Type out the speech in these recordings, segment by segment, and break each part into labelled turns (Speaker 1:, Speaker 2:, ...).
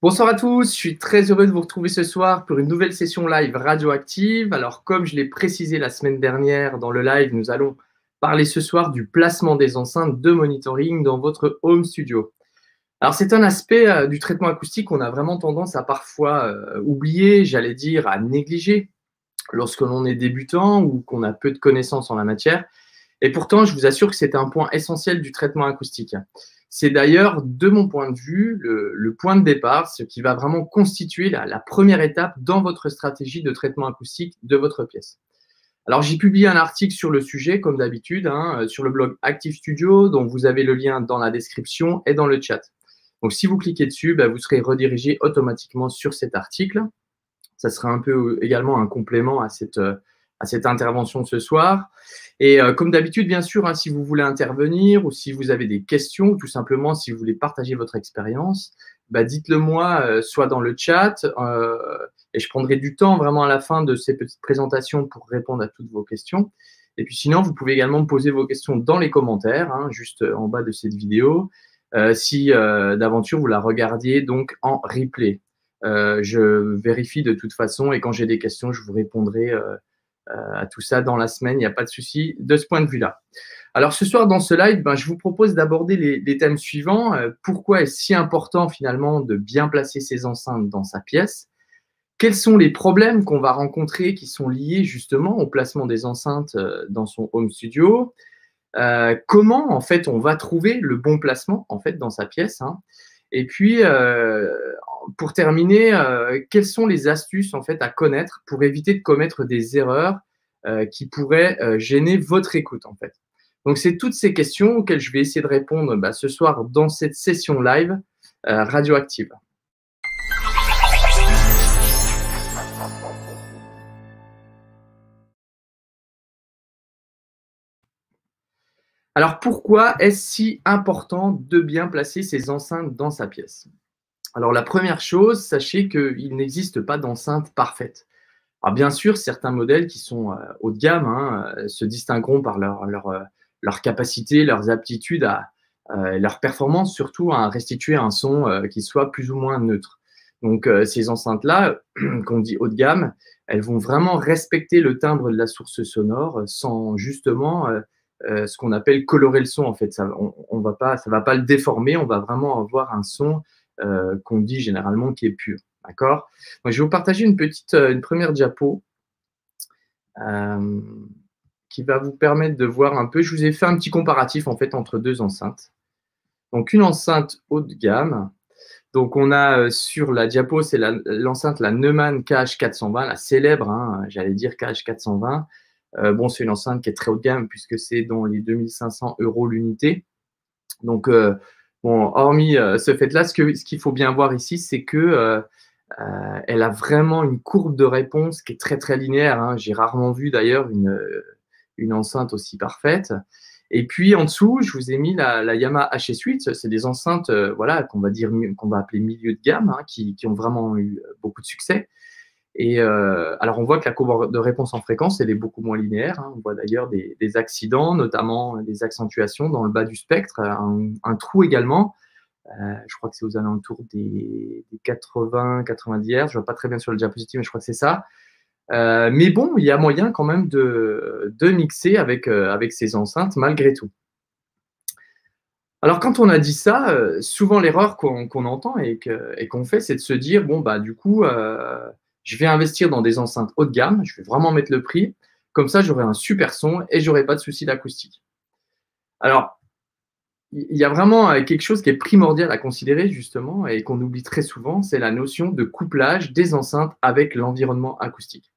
Speaker 1: Bonsoir à tous, je suis très heureux de vous retrouver ce soir pour une nouvelle session live radioactive. Alors comme je l'ai précisé la semaine dernière dans le live, nous allons parler ce soir du placement des enceintes de monitoring dans votre home studio. Alors c'est un aspect euh, du traitement acoustique qu'on a vraiment tendance à parfois euh, oublier, j'allais dire à négliger lorsque l'on est débutant ou qu'on a peu de connaissances en la matière. Et pourtant, je vous assure que c'est un point essentiel du traitement acoustique. C'est d'ailleurs, de mon point de vue, le, point de départ, ce qui va vraiment constituer la, première étape dans votre stratégie de traitement acoustique de votre pièce. Alors, j'ai publié un article sur le sujet, comme d'habitude, hein, sur le blog Active Studio, dont vous avez le lien dans la description et dans le chat. Donc, si vous cliquez dessus, bah, vous serez redirigé automatiquement sur cet article. Ça sera un peu également un complément à cette, à cette intervention ce soir. Et euh, comme d'habitude, bien sûr, hein, si vous voulez intervenir ou si vous avez des questions, ou tout simplement si vous voulez partager votre expérience, bah, dites-le moi, euh, soit dans le chat, euh, et je prendrai du temps vraiment à la fin de ces petites présentations pour répondre à toutes vos questions. Et puis sinon, vous pouvez également me poser vos questions dans les commentaires, hein, juste en bas de cette vidéo, si d'aventure vous la regardiez donc en replay. je vérifie de toute façon et quand j'ai des questions, je vous répondrai à tout ça dans la semaine, il n'y a pas de souci de ce point de vue-là. Alors ce soir dans ce live, ben, je vous propose d'aborder les, thèmes suivants. Euh, pourquoi est-ce si important finalement de bien placer ses enceintes dans sa pièce? Quels sont les problèmes qu'on va rencontrer qui sont liés justement au placement des enceintes euh, dans son home studio? Comment en fait on va trouver le bon placement en fait dans sa pièce hein? Et puis pour terminer, euh, quelles sont les astuces en fait à connaître pour éviter de commettre des erreurs euh, qui pourraient euh, gêner votre écoute en fait? Donc c'est toutes ces questions auxquelles je vais essayer de répondre bah, ce soir dans cette session live radioactive. Alors pourquoi est-ce si important de bien placer ses enceintes dans sa pièce? Alors la première chose, sachez qu'il n'existe pas d'enceinte parfaite. Alors bien sûr, certains modèles qui sont euh, haut de gamme hein, euh, se distingueront par leur, leur, euh, leur, capacité, leurs aptitudes, à, leur performance surtout à restituer un son qui soit plus ou moins neutre. Donc ces enceintes-là, qu'on dit haut de gamme, elles vont vraiment respecter le timbre de la source sonore sans justement ce qu'on appelle colorer le son. En fait, ça, on, on va pas, va pas le déformer. On va vraiment avoir un son euh, qu'on dit généralement qui est pur. D'accord? Je vais vous partager une petite, euh, une première diapo euh, qui va vous permettre de voir un peu. Je vous ai fait un petit comparatif en fait entre deux enceintes. Donc une enceinte haut de gamme. Donc on a sur la diapo, c'est l'enceinte la, Neumann KH420, la célèbre, hein, j'allais dire KH420. bon, c'est une enceinte qui est très haut de gamme puisque c'est dans les 2500 euros l'unité. Donc Bon, hormis euh, ce fait-là, ce qu'il faut bien voir ici, c'est que euh, euh, elle a vraiment une courbe de réponse qui est très très linéaire. Hein. J'ai rarement vu d'ailleurs une, enceinte aussi parfaite. Et puis en dessous, je vous ai mis la, la Yamaha HS8. C'est des enceintes, voilà, qu'on va dire, qu'on va appeler milieu de gamme, hein, qui, ont vraiment eu beaucoup de succès. Et euh, alors, on voit que la courbe de réponse en fréquence, elle est beaucoup moins linéaire. Hein. On voit d'ailleurs des, accidents, notamment des accentuations dans le bas du spectre, un, trou également. Euh, je crois que c'est aux alentours des, 80, 90 Hz. Je ne vois pas très bien sur le diapositive, mais je crois que c'est ça. Euh, mais bon, il y a moyen quand même de, mixer avec, avec ces enceintes malgré tout. Alors, quand on a dit ça, souvent l'erreur qu'on entend et qu'on fait, c'est de se dire bon, bah, du coup, je vais investir dans des enceintes haut de gamme, je vais vraiment mettre le prix. Comme ça, j'aurai un super son et j'aurai pas de souci d'acoustique. Alors, il y a vraiment euh, quelque chose qui est primordial à considérer justement et qu'on oublie très souvent, c'est la notion de couplage des enceintes avec l'environnement acoustique.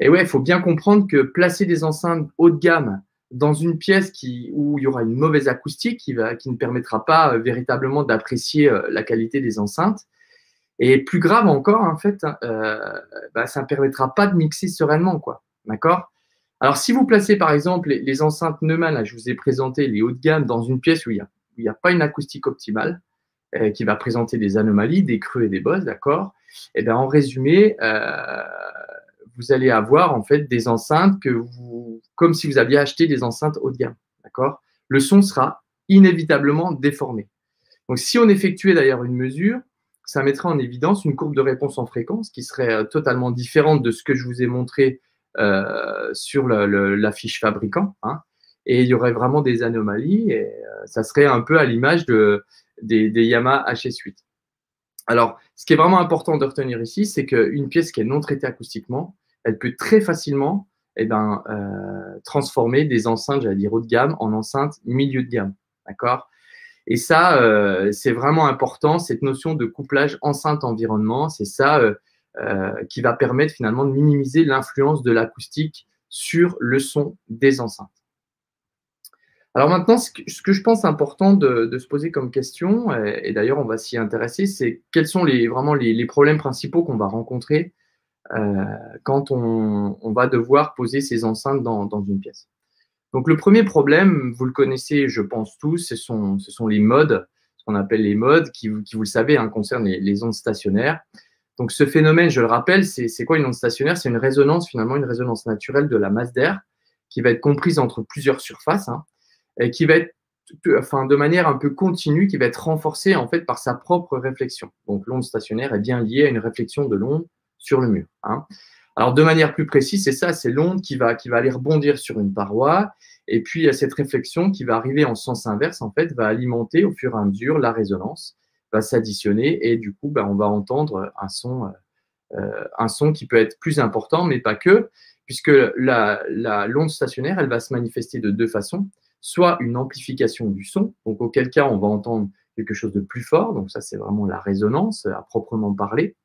Speaker 1: Et ouais, il faut bien comprendre que placer des enceintes haut de gamme dans une pièce où il y aura une mauvaise acoustique qui ne permettra pas euh, véritablement d'apprécier euh, la qualité des enceintes, et plus grave encore, en fait, euh, bah, ça ne permettra pas de mixer sereinement, quoi. D'accord? Alors, si vous placez, par exemple, les, enceintes Neumann, là, je vous ai présenté les hauts de gamme dans une pièce où il n'y a, pas une acoustique optimale, euh, qui va présenter des anomalies, des creux et des bosses, d'accord? Et eh bien, en résumé, euh, vous allez avoir, en fait, des enceintes que vous, comme si vous aviez acheté des enceintes haut de gamme, d'accord? Le son sera inévitablement déformé. Donc, si on effectuait d'ailleurs une mesure, ça mettrait en évidence une courbe de réponse en fréquence qui serait totalement différente de ce que je vous ai montré sur la fiche fabricant. Hein. et il y aurait vraiment des anomalies et ça serait un peu à l'image de, des, Yamaha HS8. Alors, ce qui est vraiment important de retenir ici, c'est qu'une pièce qui est non traitée acoustiquement, elle peut très facilement eh ben, euh, transformer des enceintes, j'allais dire haut de gamme, en enceintes milieu de gamme. D'accord? Et ça, euh, c'est vraiment important, cette notion de couplage enceinte-environnement, c'est ça euh, qui va permettre finalement de minimiser l'influence de l'acoustique sur le son des enceintes. Alors maintenant, ce que, je pense important de, se poser comme question, et, d'ailleurs on va s'y intéresser, c'est quels sont vraiment les, problèmes principaux qu'on va rencontrer euh, quand on, va devoir poser ces enceintes dans, une pièce. Donc le premier problème, vous le connaissez, je pense tous, ce sont, les modes, ce qu'on appelle les modes, qui, vous le savez, hein, concernent les, ondes stationnaires. Donc ce phénomène, je le rappelle, c'est quoi une onde stationnaire? C'est une résonance, finalement, une résonance naturelle de la masse d'air qui va être comprise entre plusieurs surfaces. Hein et qui va être enfin, de manière un peu continue, qui va être renforcée en fait par sa propre réflexion. Donc l'onde stationnaire est bien liée à une réflexion de l'onde sur le mur. Hein. Alors de manière plus précise, c'est ça, c'est l'onde qui va, qui va aller rebondir sur une paroi, et puis cette réflexion qui va arriver en sens inverse, en fait, va alimenter au fur et à mesure la résonance, va s'additionner, et du coup, ben, on va entendre un son, euh, un son qui peut être plus important, mais pas que, puisque la, la, l'onde stationnaire, elle va se manifester de deux façons soit une amplification du son, donc auquel cas on va entendre quelque chose de plus fort, donc ça c'est vraiment la résonance à proprement parler.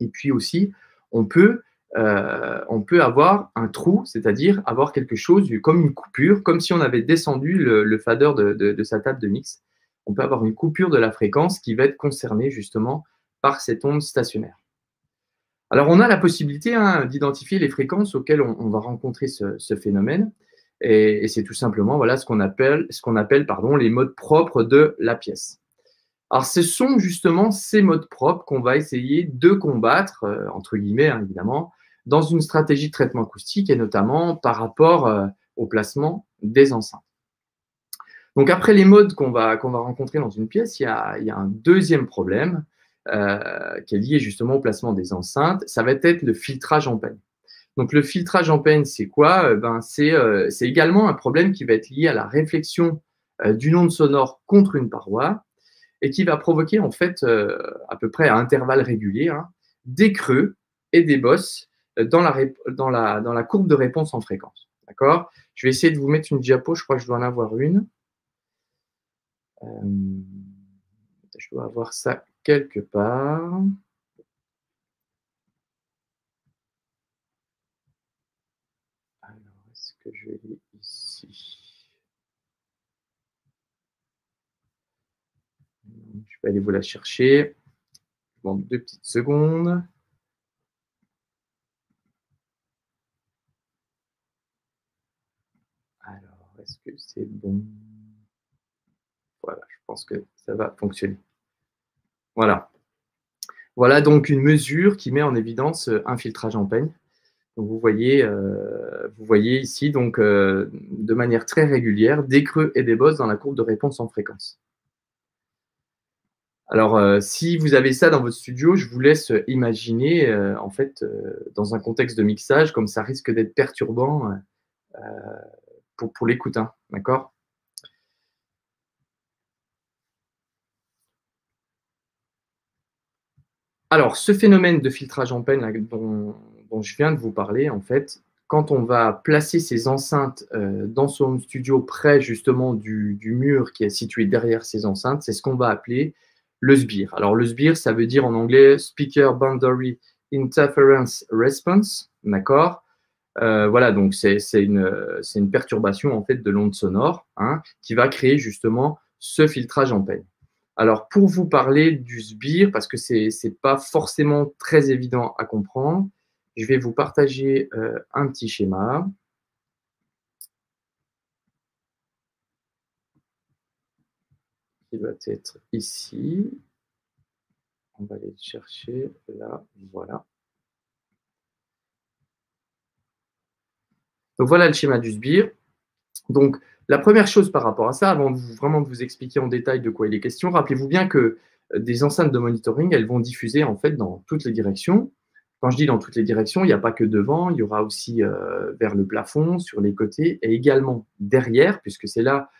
Speaker 1: Et puis aussi, on peut, euh, on peut avoir un trou, c'est-à-dire avoir quelque chose comme une coupure, comme si on avait descendu le, fader de, sa table de mix. On peut avoir une coupure de la fréquence qui va être concernée justement par cette onde stationnaire. Alors on a la possibilité hein, d'identifier les fréquences auxquelles on, va rencontrer ce phénomène. Et, c'est tout simplement voilà, ce qu'on appelle, ce qu'on appelle pardon, les modes propres de la pièce. Alors, ce sont justement ces modes propres qu'on va essayer de combattre, euh, entre guillemets, hein, évidemment, dans une stratégie de traitement acoustique et notamment par rapport euh, au placement des enceintes. Donc, après les modes qu'on va, va rencontrer dans une pièce, il y a, il y a un deuxième problème euh, qui est lié justement au placement des enceintes. Ça va être le filtrage en peine. Donc le filtrage en peine, c'est quoi? Euh, ben, C'est également un problème qui va être lié à la réflexion d'une onde sonore contre une paroi et qui va provoquer en fait à peu près à intervalles réguliers hein, des creux et des bosses dans la, courbe de réponse en fréquence. D'accord? Je vais essayer de vous mettre une diapo, je crois que je dois en avoir une. je dois avoir ça quelque part. que je vais ici? Je vais aller vous la chercher. Je vous deux petites secondes. Alors, est-ce c'est bon Voilà, je pense que ça va fonctionner. Voilà. Voilà donc une mesure qui met en évidence un filtrage en peigne vous voyez, euh, vous voyez ici donc euh, de manière très régulière des creux et des bosses dans la courbe de réponse en fréquence. Alors, euh, si vous avez ça dans votre studio, je vous laisse imaginer, en fait, dans un contexte de mixage, comme ça risque d'être perturbant pour, pour l'écoute, hein, d'accord? Alors, ce phénomène de filtrage en peine dont, je viens de vous parler, en fait, quand on va placer ces enceintes euh, dans son studio près justement du, mur qui est situé derrière ces enceintes, c'est ce qu'on va appeler le SBIR. Alors le SBIR, ça veut dire en anglais Speaker Boundary Interference Response, d'accord? Euh, Voilà, donc c'est une, perturbation en fait de l'onde sonore hein, qui va créer justement ce filtrage en peine. Alors pour vous parler du SBIR, parce que c'est n'est pas forcément très évident à comprendre, je vais vous partager euh, un petit schéma. qui va être ici. On va aller chercher là, voilà. Donc voilà le schéma du sbire. Donc la première chose par rapport à ça, avant de vraiment de vous expliquer en détail de quoi il est question, rappelez-vous bien que des enceintes de monitoring, elles vont diffuser en fait dans toutes les directions. Quand je dis dans toutes les directions, il n'y a pas que devant, il y aura aussi vers le plafond, sur les côtés et également derrière, puisque c'est là,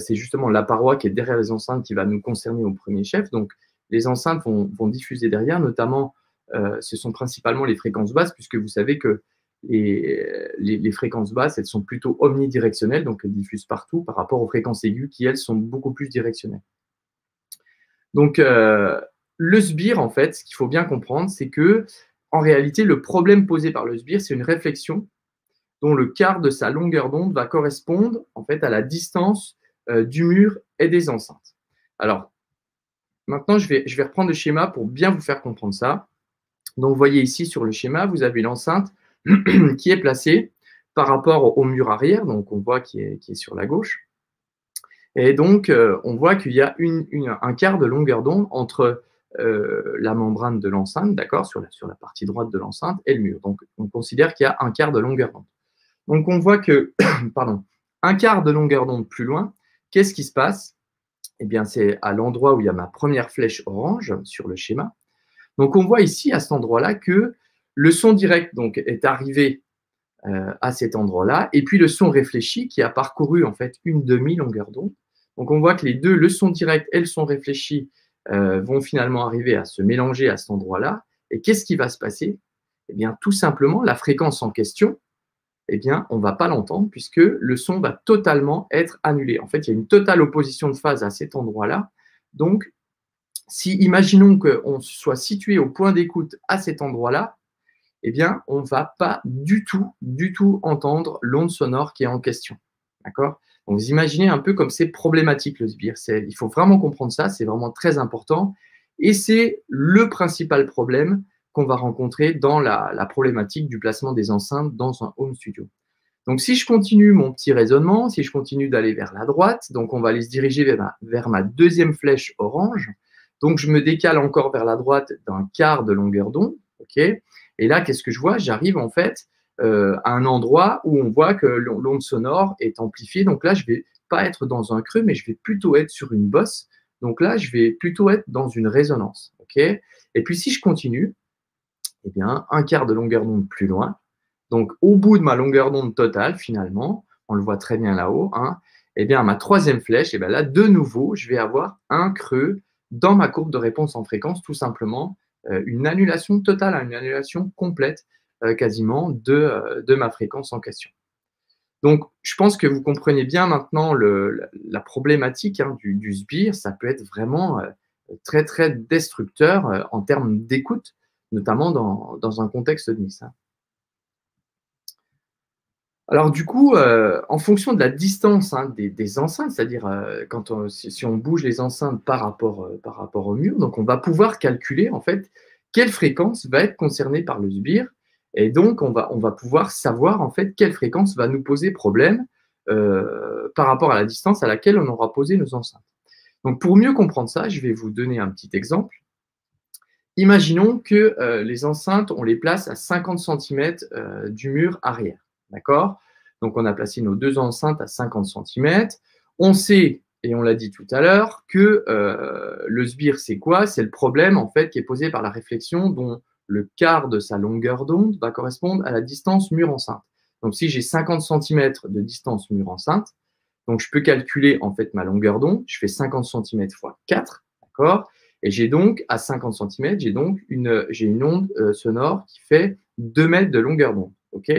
Speaker 1: c'est justement la paroi qui est derrière les enceintes qui va nous concerner au premier chef. Donc, les enceintes vont, diffuser derrière, notamment, ce sont principalement les fréquences basses, puisque vous savez que les, les, fréquences basses, elles sont plutôt omnidirectionnelles, donc elles diffusent partout par rapport aux fréquences aiguës qui, elles, sont beaucoup plus directionnelles. Donc, euh, le sbire, en fait, ce qu'il faut bien comprendre, c'est que, en réalité, le problème posé par le sbire, c'est une réflexion dont le quart de sa longueur d'onde va correspondre, en fait, à la distance euh, du mur et des enceintes. Alors, maintenant, je vais, je vais reprendre le schéma pour bien vous faire comprendre ça. Donc, vous voyez ici sur le schéma, vous avez l'enceinte qui est placé par rapport au mur arrière, donc on voit qui est, est sur la gauche. Et donc, euh, on voit qu'il y a un quart de longueur d'onde entre euh, la membrane de l'enceinte, d'accord, sur la, sur la partie droite de l'enceinte, et le mur. Donc, on considère qu'il y a un quart de longueur d'onde. Donc, on voit que, pardon, un quart de longueur d'onde plus loin, qu'est-ce qui se passe? Eh bien, c'est à l'endroit où il y a ma première flèche orange sur le schéma. Donc, on voit ici, à cet endroit-là, que le son direct donc, est arrivé euh, à cet endroit-là, et puis le son réfléchi qui a parcouru en fait une demi-longueur d'onde. Donc on voit que les deux, le son direct et le son réfléchi, euh, vont finalement arriver à se mélanger à cet endroit-là. Et qu'est-ce qui va se passer? Eh bien, tout simplement, la fréquence en question, eh bien, on ne va pas l'entendre puisque le son va totalement être annulé. En fait, il y a une totale opposition de phase à cet endroit-là. Donc, si imaginons qu'on soit situé au point d'écoute à cet endroit-là, eh bien, on ne va pas du tout, du tout entendre l'onde sonore qui est en question. D'accord? Donc, vous imaginez un peu comme c'est problématique le sbire. Il faut vraiment comprendre ça, c'est vraiment très important. Et c'est le principal problème qu'on va rencontrer dans la, problématique du placement des enceintes dans un home studio. Donc, si je continue mon petit raisonnement, si je continue d'aller vers la droite, donc on va aller se diriger vers ma, vers ma deuxième flèche orange. Donc, je me décale encore vers la droite d'un quart de longueur d'onde. ok? Et là, qu'est-ce que je vois? J'arrive en fait euh, à un endroit où on voit que l'onde sonore est amplifiée. Donc là, je vais pas être dans un creux, mais je vais plutôt être sur une bosse. Donc là, je vais plutôt être dans une résonance. Et puis si je continue, eh bien, un quart de longueur d'onde plus loin, donc au bout de ma longueur d'onde totale, finalement, on le voit très bien là-haut, hein, eh bien, ma troisième flèche, eh là, de nouveau, je vais avoir un creux dans ma courbe de réponse en fréquence, tout simplement, une annulation totale, hein, une annulation complète euh, quasiment euh, de, ma fréquence en question. Donc, je pense que vous comprenez bien maintenant la, problématique hein, du, du, sbire. Ça peut être vraiment très, très destructeur en termes d'écoute, notamment dans, un contexte de Nice. Hein. Alors du coup, euh, en fonction de la distance hein, des, enceintes, c'est-à-dire euh, quand si, on bouge les enceintes par rapport, euh, par rapport au mur, donc on va pouvoir calculer en fait quelle fréquence va être concernée par le sbire, et donc on va, on va pouvoir savoir en fait quelle fréquence va nous poser problème par rapport à la distance à laquelle on aura posé nos enceintes. Donc pour mieux comprendre ça, je vais vous donner un petit exemple. Imaginons que les enceintes, on les place à 50 cm du mur arrière. D'accord? Donc, on a placé nos deux enceintes à 50 cm. On sait, et on l'a dit tout à l'heure, que euh, le sbire, c'est quoi? C'est le problème, en fait, qui est posé par la réflexion dont le quart de sa longueur d'onde va correspondre à la distance mur-enceinte. Donc, si j'ai 50 cm de distance mur-enceinte, donc je peux calculer, en fait, ma longueur d'onde. Je fais 50 cm x 4, d'accord? Et j'ai donc, à 50 cm, j'ai donc une, une onde euh, sonore qui fait 2 mètres de longueur d'onde. OK?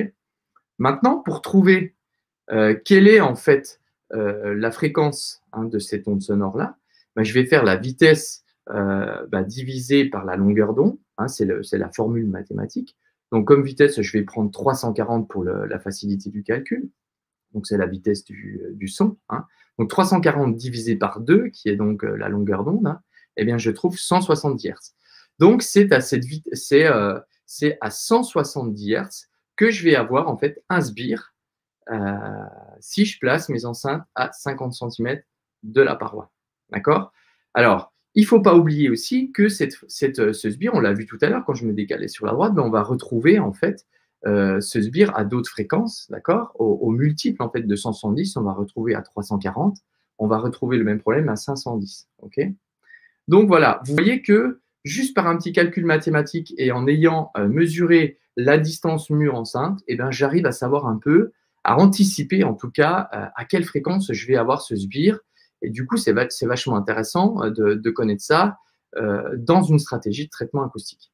Speaker 1: Maintenant, pour trouver euh, quelle est en fait euh, la fréquence hein, de cette onde sonore-là, ben, je vais faire la vitesse euh, ben, divisée par la longueur d'onde. Hein, c'est la formule mathématique. Donc, comme vitesse, je vais prendre 340 pour la facilité du calcul. Donc, c'est la vitesse du, son. Hein. Donc, 340 divisé par 2, qui est donc la longueur d'onde, eh bien, je trouve 170 Hz. Donc, c'est à, c'est, à 170 Hz que je vais avoir en fait un sbire euh, si je place mes enceintes à 50 cm de la paroi. D'accord? Alors, il ne faut pas oublier aussi que cette, ce sbire, on l'a vu tout à l'heure quand je me décalais sur la droite, mais on va retrouver en fait euh, ce sbire à d'autres fréquences, d'accord? Au, au, multiple en fait de 170, on va retrouver à 340, on va retrouver le même problème à 510. ok? Donc voilà, vous voyez que juste par un petit calcul mathématique et en ayant euh, mesuré la distance mur enceinte, eh ben, j'arrive à savoir un peu, à anticiper en tout cas euh, à quelle fréquence je vais avoir ce sbire. Et du coup, c'est vachement intéressant euh, de, connaître ça dans une stratégie de traitement acoustique.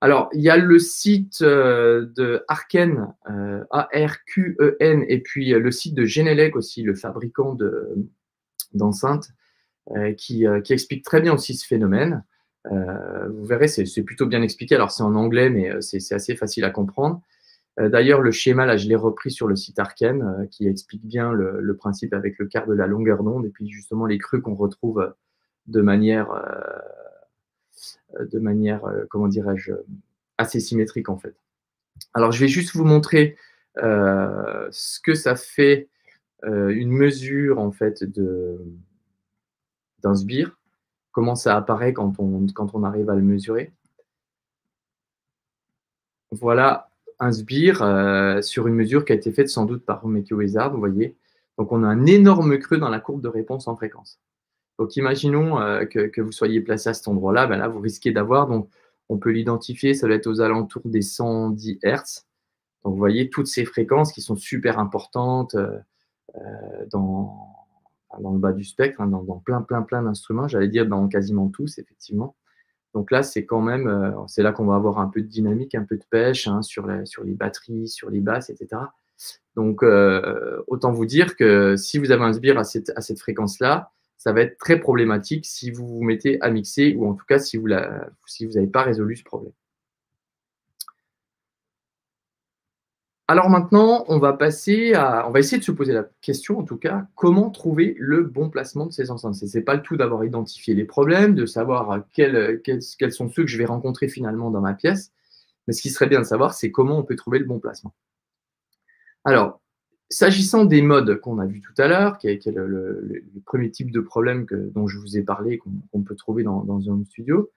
Speaker 1: Alors, il y a le site de Arken, A-R-Q-E-N, et puis le site de Genelec aussi, le fabricant d'enceintes, qui, qui, explique très bien aussi ce phénomène. Euh, vous verrez, c'est plutôt bien expliqué. Alors, c'est en anglais, mais euh, c'est assez facile à comprendre. Euh, d'ailleurs, le schéma, là, je l'ai repris sur le site Arken, qui explique bien le, principe avec le quart de la longueur d'onde et puis justement les creux qu'on retrouve de manière, de manière comment dirais-je, assez symétrique en fait. Alors, je vais juste vous montrer ce que ça fait une mesure en fait d'un sbire comment ça apparaît quand on, arrive à le mesurer. Voilà un sbire euh, sur une mesure qui a été faite sans doute par Homekio Wizard, vous voyez. Donc on a un énorme creux dans la courbe de réponse en fréquence. Donc imaginons euh, que, vous soyez placé à cet endroit-là, ben là vous risquez d'avoir, donc on peut l'identifier, ça doit être aux alentours des 110 Hz. Donc vous voyez toutes ces fréquences qui sont super importantes euh, dans, dans le bas du spectre, hein, dans, plein, plein, plein d'instruments, j'allais dire dans quasiment tous, effectivement. Donc là, c'est quand même, euh, c'est là qu'on va avoir un peu de dynamique, un peu de pêche hein, sur, les batteries, sur les basses, etc. Donc, euh, autant vous dire que si vous avez un sbire à cette, fréquence-là, ça va être très problématique si vous vous mettez à mixer ou en tout cas si vous n'avez pas résolu ce problème. Alors maintenant, on va passer à, on va essayer de se poser la question, en tout cas, comment trouver le bon placement de ces enceintes? Ce n'est pas le tout d'avoir identifié les problèmes, de savoir quels, sont ceux que je vais rencontrer finalement dans ma pièce, mais ce qui serait bien de savoir, c'est comment on peut trouver le bon placement. Alors, s'agissant des modes qu'on a vu tout à l'heure, qui est, le, premier type de problème dont je vous ai parlé, qu'on peut trouver dans un studio,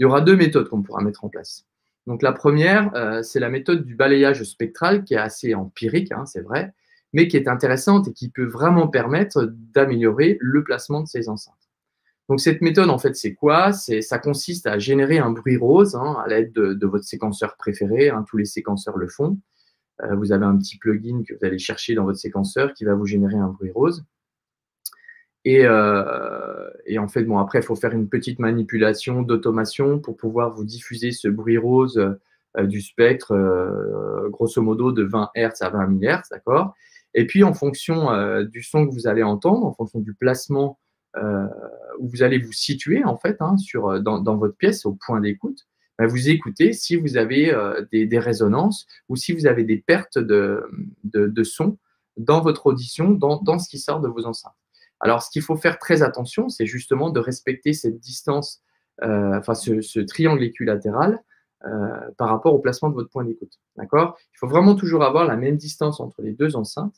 Speaker 1: il y aura deux méthodes qu'on pourra mettre en place. Donc la première, euh, c'est la méthode du balayage spectral qui est assez empirique, hein, c'est vrai, mais qui est intéressante et qui peut vraiment permettre d'améliorer le placement de ces enceintes. Donc cette méthode, en fait, c'est quoi? Ça consiste à générer un bruit rose hein, à l'aide de, votre séquenceur préféré. Hein, tous les séquenceurs le font. Euh, vous avez un petit plugin que vous allez chercher dans votre séquenceur qui va vous générer un bruit rose. Euh, et, en fait, bon, après, il faut faire une petite manipulation d'automation pour pouvoir vous diffuser ce bruit rose euh, du spectre, euh, grosso modo de 20 Hz à 20 Hz, d'accord? Et puis, en fonction du son que vous allez entendre, en fonction du placement où vous allez vous situer, en fait, hein, sur, dans, votre pièce, au point d'écoute, bah, vous écoutez si vous avez des, résonances ou si vous avez des pertes de, de, son dans votre audition, dans, dans ce qui sort de vos enceintes. Alors, ce qu'il faut faire très attention, c'est justement de respecter cette distance, euh, enfin ce, triangle équilatéral euh, par rapport au placement de votre point d'écoute. D'accord? Il faut vraiment toujours avoir la même distance entre les deux enceintes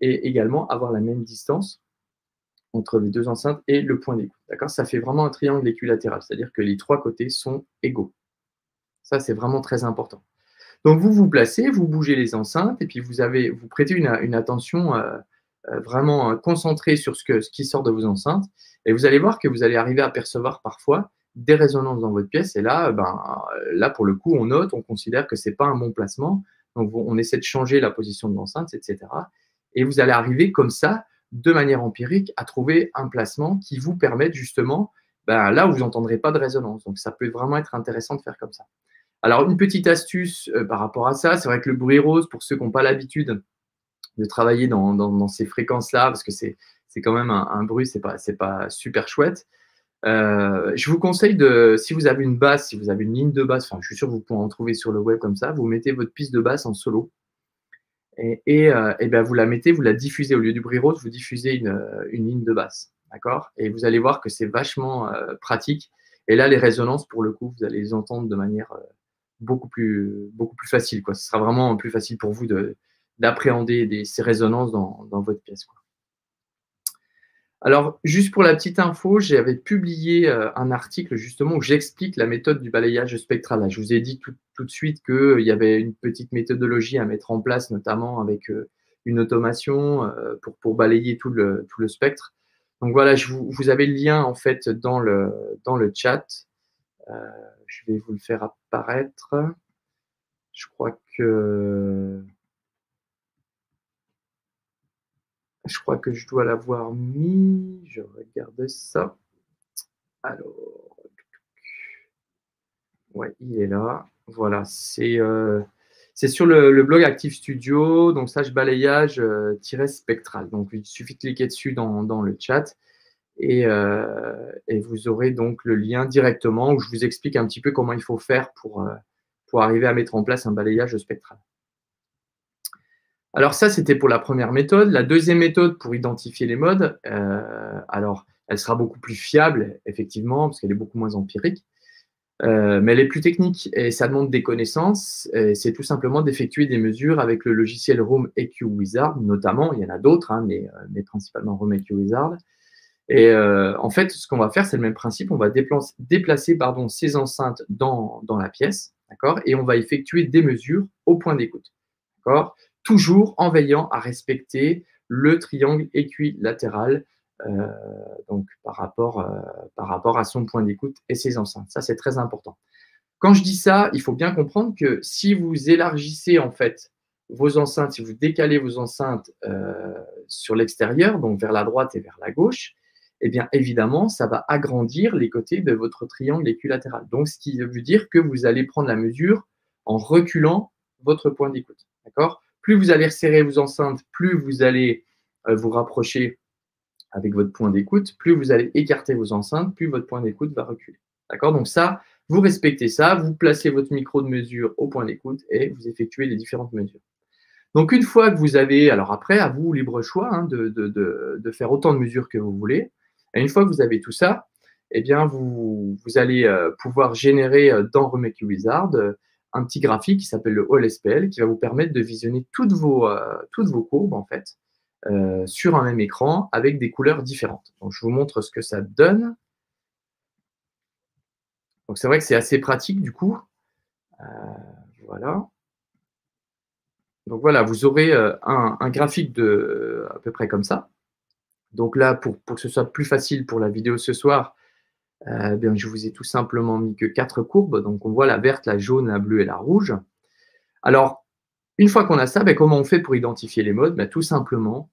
Speaker 1: et également avoir la même distance entre les deux enceintes et le point d'écoute. D'accord? Ça fait vraiment un triangle équilatéral, c'est-à-dire que les trois côtés sont égaux. Ça, c'est vraiment très important. Donc, vous vous placez, vous bougez les enceintes et puis vous, avez, vous prêtez une, attention euh, vraiment euh, concentré sur ce, qui sort de vos enceintes. Et vous allez voir que vous allez arriver à percevoir parfois des résonances dans votre pièce. Et là, ben, là pour le coup, on note, on considère que ce n'est pas un bon placement. Donc, on essaie de changer la position de l'enceinte, etc. Et vous allez arriver comme ça, de manière empirique, à trouver un placement qui vous permette justement, ben, là où vous n'entendrez pas de résonance. Donc, ça peut vraiment être intéressant de faire comme ça. Alors, une petite astuce euh, par rapport à ça, c'est vrai que le bruit rose, pour ceux qui n'ont pas l'habitude, de travailler dans, ces fréquences-là, parce que c'est quand même un, bruit, c'est pas, pas super chouette. Euh, je vous conseille de, si vous avez une basse, si vous avez une ligne de basse, enfin, je suis sûr que vous pouvez en trouver sur le web comme ça, vous mettez votre piste de basse en solo. Et, euh, ben vous la mettez, vous la diffusez au lieu du bruit rose, vous diffusez une, une ligne de basse. D'accord? Et vous allez voir que c'est vachement euh, pratique. Et là, les résonances, pour le coup, vous allez les entendre de manière beaucoup, plus, beaucoup plus facile. Quoi. Ce sera vraiment plus facile pour vous de, d'appréhender ces résonances dans, votre pièce. Alors, juste pour la petite info, j'avais publié euh, un article justement où j'explique la méthode du balayage spectral. Je vous ai dit tout, de suite qu'il euh, y avait une petite méthodologie à mettre en place, notamment avec euh, une automation pour, balayer tout le, spectre. Donc voilà, je vous, vous, avez le lien en fait dans le, dans le chat. Je vais vous le faire apparaître. Je crois que je crois que je dois l'avoir mis. Je regarde ça. Alors, ouais, il est là. Voilà, c'est euh, sur le, blog Active Studio, donc sage balayage-spectral. Euh, donc, il suffit de cliquer dessus dans, dans le chat et, euh, et, vous aurez donc le lien directement où je vous explique un petit peu comment il faut faire pour, pour arriver à mettre en place un balayage spectral. Alors ça, c'était pour la première méthode. La deuxième méthode pour identifier les modes, euh, alors elle sera beaucoup plus fiable, effectivement, parce qu'elle est beaucoup moins empirique, euh, mais elle est plus technique et ça demande des connaissances. C'est tout simplement d'effectuer des mesures avec le logiciel Room EQ Wizard, notamment, il y en a d'autres, hein, mais, euh, mais, principalement Room EQ Wizard. Et en fait, ce qu'on va faire, c'est le même principe. On va déplacer, déplacer pardon, ces enceintes dans, dans la pièce, d'accord Et on va effectuer des mesures au point d'écoute, d'accord toujours en veillant à respecter le triangle équilatéral euh, donc par rapport, euh, par rapport à son point d'écoute et ses enceintes. Ça, c'est très important. Quand je dis ça, il faut bien comprendre que si vous élargissez en fait vos enceintes, si vous décalez vos enceintes euh, sur l'extérieur, donc vers la droite et vers la gauche, eh bien évidemment, ça va agrandir les côtés de votre triangle équilatéral. Donc, ce qui veut dire que vous allez prendre la mesure en reculant votre point d'écoute. D'accord? Plus vous allez resserrer vos enceintes, plus vous allez euh, vous rapprocher avec votre point d'écoute, plus vous allez écarter vos enceintes, plus votre point d'écoute va reculer. D'accord? Donc ça, vous respectez ça, vous placez votre micro de mesure au point d'écoute et vous effectuez les différentes mesures. Donc une fois que vous avez, alors après, à vous, libre choix hein, de, faire autant de mesures que vous voulez. Et une fois que vous avez tout ça, eh bien, vous, allez euh, pouvoir générer euh, dans Remake Wizard un petit graphique qui s'appelle le OLSPL qui va vous permettre de visionner toutes vos, euh, toutes vos courbes en fait euh, sur un même écran avec des couleurs différentes. Donc, je vous montre ce que ça donne. Donc c'est vrai que c'est assez pratique du coup. Euh, voilà. Donc voilà, vous aurez un, graphique de à peu près comme ça. Donc là, pour, pour que ce soit plus facile pour la vidéo ce soir, euh, bien, je vous ai tout simplement mis que quatre courbes. Donc, on voit la verte, la jaune, la bleue et la rouge. Alors, une fois qu'on a ça, ben, comment on fait pour identifier les modes? Ben, Tout simplement,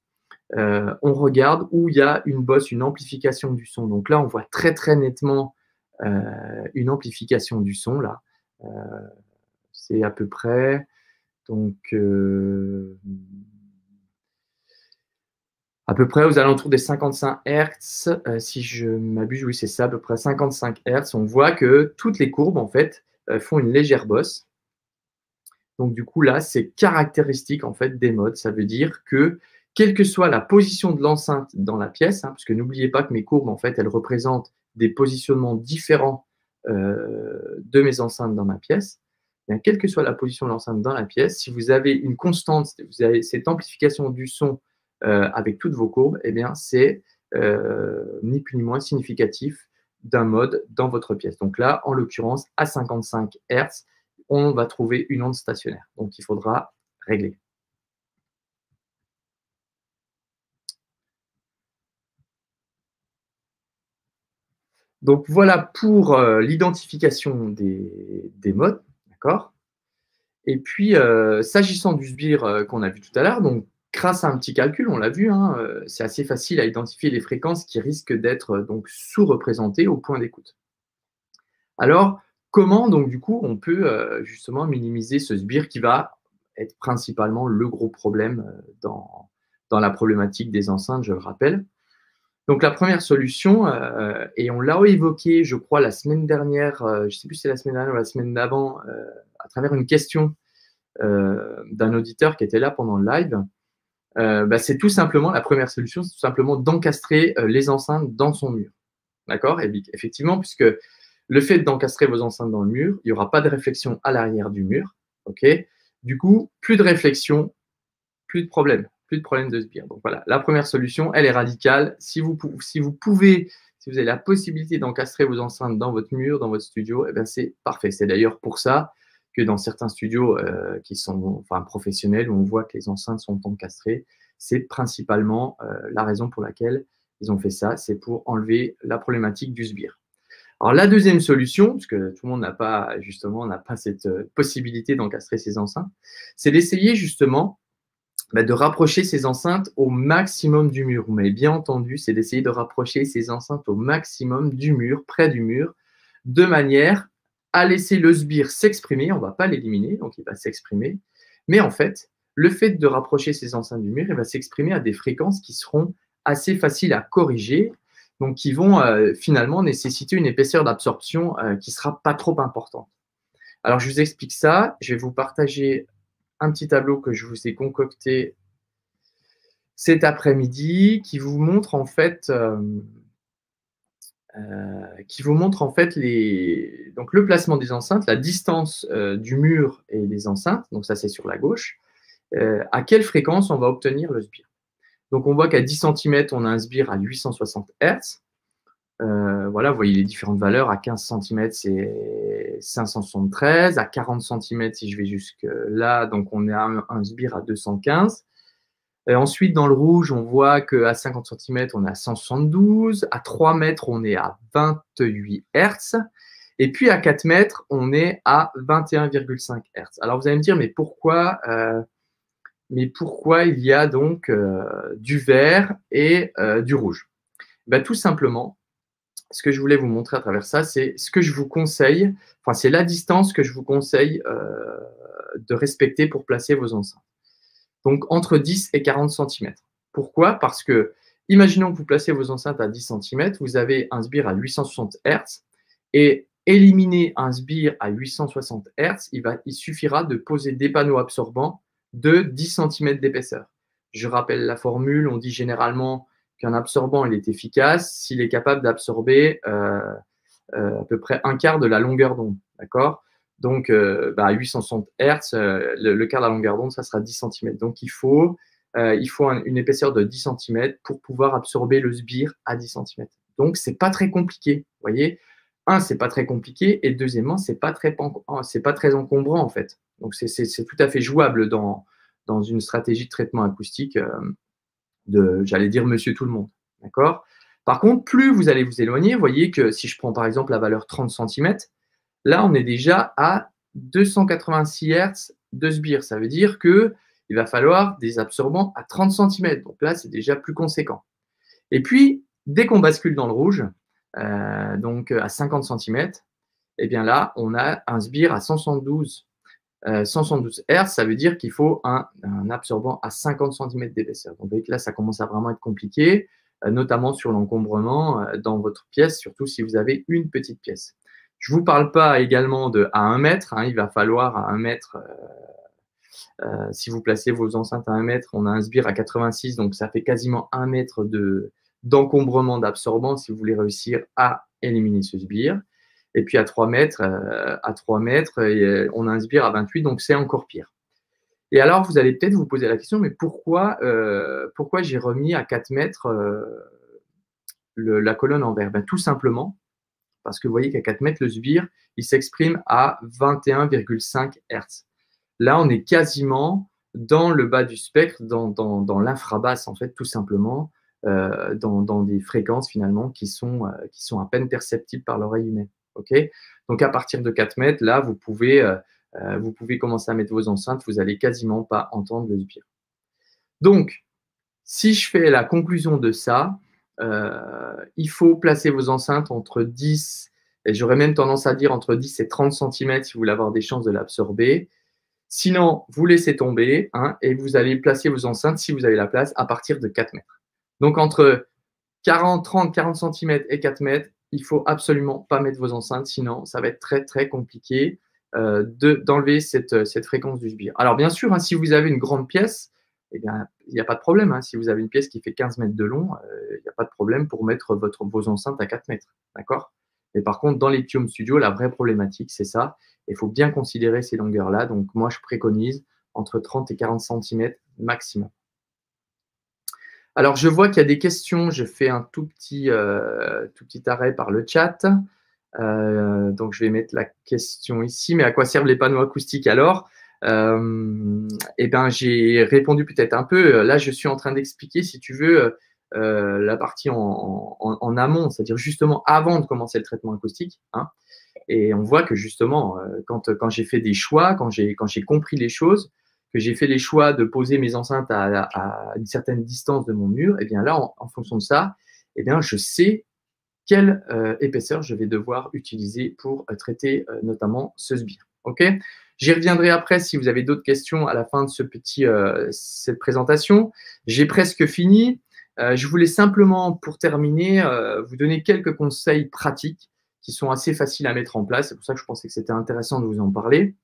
Speaker 1: euh, on regarde où il y a une bosse, une amplification du son. Donc là, on voit très très nettement euh, une amplification du son. Là, c'est à peu près donc à peu près aux alentours des 55 Hz. Euh, si je m'abuse, oui, c'est ça, à peu près 55 Hz. On voit que toutes les courbes, en fait, euh, font une légère bosse. Donc, du coup, là, c'est caractéristique, en fait, des modes. Ça veut dire que, quelle que soit la position de l'enceinte dans la pièce, hein, parce n'oubliez pas que mes courbes, en fait, elles représentent des positionnements différents euh, de mes enceintes dans ma pièce, eh quelle que soit la position de l'enceinte dans la pièce, si vous avez une constante, vous avez cette amplification du son avec toutes vos courbes, eh bien, c'est euh, ni plus ni moins significatif d'un mode dans votre pièce. Donc là, en l'occurrence, à 55 Hz, on va trouver une onde stationnaire. Donc il faudra régler. Donc voilà pour euh, l'identification des, modes, d'accord? Et puis, s'agissant du sbire qu'on a vu tout à l'heure, donc grâce à un petit calcul, on l'a vu, hein, euh, c'est assez facile à identifier les fréquences qui risquent d'être euh, donc sous-représentées au point d'écoute. Alors, comment donc du coup on peut euh, justement minimiser ce sbire qui va être principalement le gros problème dans, dans la problématique des enceintes, je le rappelle. Donc la première solution, et on l'a évoqué, je crois, la semaine dernière, je ne sais plus si c'est la semaine dernière ou la semaine d'avant, à travers une question d'un auditeur qui était là pendant le live, euh, bah, c'est tout simplement la première solution, c'est tout simplement d'encastrer euh, les enceintes dans son mur. D'accord? Effectivement, puisque le fait d'encastrer vos enceintes dans le mur, il n'y aura pas de réflexion à l'arrière du mur. OK? Du coup, plus de réflexion, plus de problème, plus de problème de sbire. Donc voilà, la première solution, elle est radicale. Si vous, pouvez, si vous avez la possibilité d'encastrer vos enceintes dans votre mur, dans votre studio, eh ben c'est parfait. C'est d'ailleurs pour ça que dans certains studios euh, qui sont enfin, professionnels, où on voit que les enceintes sont encastrées, c'est principalement euh, la raison pour laquelle ils ont fait ça, c'est pour enlever la problématique du sbire. Alors la deuxième solution, parce que tout le monde n'a pas justement n'a pas cette euh, possibilité d'encastrer ses enceintes, c'est d'essayer justement bah, de rapprocher ces enceintes au maximum du mur. Mais bien entendu, c'est d'essayer de rapprocher ces enceintes au maximum du mur, près du mur, de manière à laisser le sbire s'exprimer. On ne va pas l'éliminer, donc il va s'exprimer. Mais en fait, le fait de rapprocher ces enceintes du mur, il va s'exprimer à des fréquences qui seront assez faciles à corriger, donc qui vont euh, finalement nécessiter une épaisseur d'absorption euh, qui ne sera pas trop importante. Alors, je vous explique ça. Je vais vous partager un petit tableau que je vous ai concocté cet après-midi qui vous montre en fait euh, euh, qui vous montre en fait les, donc le placement des enceintes, la distance euh, du mur et des enceintes, donc ça c'est sur la gauche, euh, à quelle fréquence on va obtenir le sbire. Donc on voit qu'à 10 cm, on a un sbire à 860 Hz. voilà, vous voyez les différentes valeurs. À 15 cm, c'est 573. À 40 cm, si je vais jusque là, donc on a un, un sbire à 215 ensuite, dans le rouge, on voit qu'à 50 cm, on est à 172. À 3 mètres, on est à 28 Hz. Et puis à 4 mètres, on est à 21,5 Hz. Alors vous allez me dire, mais pourquoi, euh, mais pourquoi il y a donc euh, du vert et euh, du rouge? Ben, Tout simplement, ce que je voulais vous montrer à travers ça, c'est ce que je vous conseille, enfin c'est la distance que je vous conseille de respecter pour placer vos enceintes donc entre 10 et 40 cm. Pourquoi? Parce que, imaginons que vous placez vos enceintes à 10 cm, vous avez un sbire à 860 Hz, et éliminer un sbire à 860 Hz, il, suffira de poser des panneaux absorbants de 10 cm d'épaisseur. Je rappelle la formule, on dit généralement qu'un absorbant il est efficace s'il est capable d'absorber euh, euh, à peu près un quart de la longueur d'onde. D'accord? Donc, euh, bah, à 860 Hz, euh, le, quart de la longueur d'onde, ça sera 10 cm. Donc, il faut, euh, une épaisseur de 10 cm pour pouvoir absorber le sbire à 10 cm. Donc, c'est pas très compliqué. Vous voyez Un, c'est pas très compliqué. Et deuxièmement, c'est pas très, pas très encombrant, en fait. Donc, c'est tout à fait jouable dans, dans une stratégie de traitement acoustique de, j'allais dire, monsieur tout le monde. Par contre, plus vous allez vous éloigner, vous voyez que si je prends par exemple la valeur 30 cm, Là, on est déjà à 286 Hz de sbire. Ça veut dire qu'il va falloir des absorbants à 30 cm. Donc là, c'est déjà plus conséquent. Et puis, dès qu'on bascule dans le rouge, euh, donc à 50 cm, eh bien là, on a un sbire à 172, 172 Hz. Ça veut dire qu'il faut un, absorbant à 50 cm d'épaisseur. Donc là, ça commence à vraiment être compliqué, euh, notamment sur l'encombrement euh, dans votre pièce, surtout si vous avez une petite pièce. Je ne vous parle pas également de à 1 mètre. Hein, il va falloir à 1 mètre, euh, euh, si vous placez vos enceintes à 1 mètre, on a un sbire à 86, donc ça fait quasiment 1 mètre d'encombrement d'absorbant si vous voulez réussir à éliminer ce sbire. Et puis à 3 mètres, euh, à 3 mètres on a un sbire à 28, donc c'est encore pire. Et alors, vous allez peut-être vous poser la question, mais pourquoi, pourquoi j'ai remis à 4 mètres la colonne en verre ben, Tout simplement parce que vous voyez qu'à 4 mètres, le sbire, il s'exprime à 21,5 Hz. Là, on est quasiment dans le bas du spectre, dans, l'infrabasse, en fait, tout simplement, euh, dans, des fréquences finalement qui sont, euh, qui sont à peine perceptibles par l'oreille humaine. Donc, à partir de 4 mètres, là, vous pouvez, euh, vous pouvez commencer à mettre vos enceintes, vous n'allez quasiment pas entendre le sbire. Donc, si je fais la conclusion de ça, il faut placer vos enceintes entre 10 et j'aurais même tendance à dire entre 10 et 30 cm si vous voulez avoir des chances de l'absorber. Sinon, vous laissez tomber hein, et vous allez placer vos enceintes, si vous avez la place, à partir de 4 mètres. Donc, entre 40, 30, 40 cm et 4 mètres, il faut absolument pas mettre vos enceintes, sinon ça va être très, très compliqué euh, d'enlever cette, cette, fréquence du sbire. Alors, bien sûr, hein, si vous avez une grande pièce, eh bien, il n'y a pas de problème. Hein. Si vous avez une pièce qui fait 15 mètres de long, euh, il n'y a pas de problème pour mettre vos enceintes à 4 mètres. D'accord? Mais par contre, dans les Studios, Studio, la vraie problématique, c'est ça. Il faut bien considérer ces longueurs-là. Donc, moi, je préconise entre 30 et 40 cm maximum. Alors, je vois qu'il y a des questions. Je fais un tout petit, euh, arrêt par le chat. Euh, donc, je vais mettre la question ici. Mais à quoi servent les panneaux acoustiques alors? Euh, eh ben, j'ai répondu peut-être un peu. Là, je suis en train d'expliquer, si tu veux, la partie en, amont, c'est-à-dire justement avant de commencer le traitement acoustique. Hein. et on voit que justement, quand, quand j'ai fait des choix, quand j'ai compris les choses, que j'ai fait les choix de poser mes enceintes à, une certaine distance de mon mur, et eh bien là, en, fonction de ça, et eh bien, je sais quelle épaisseur je vais devoir utiliser pour traiter notamment ce sbire. OK? J'y reviendrai après si vous avez d'autres questions à la fin de ce petit, euh, cette présentation. J'ai presque fini. Euh, je voulais simplement, pour terminer, euh, vous donner quelques conseils pratiques qui sont assez faciles à mettre en place. C'est pour ça que je pensais que c'était intéressant de vous en parler.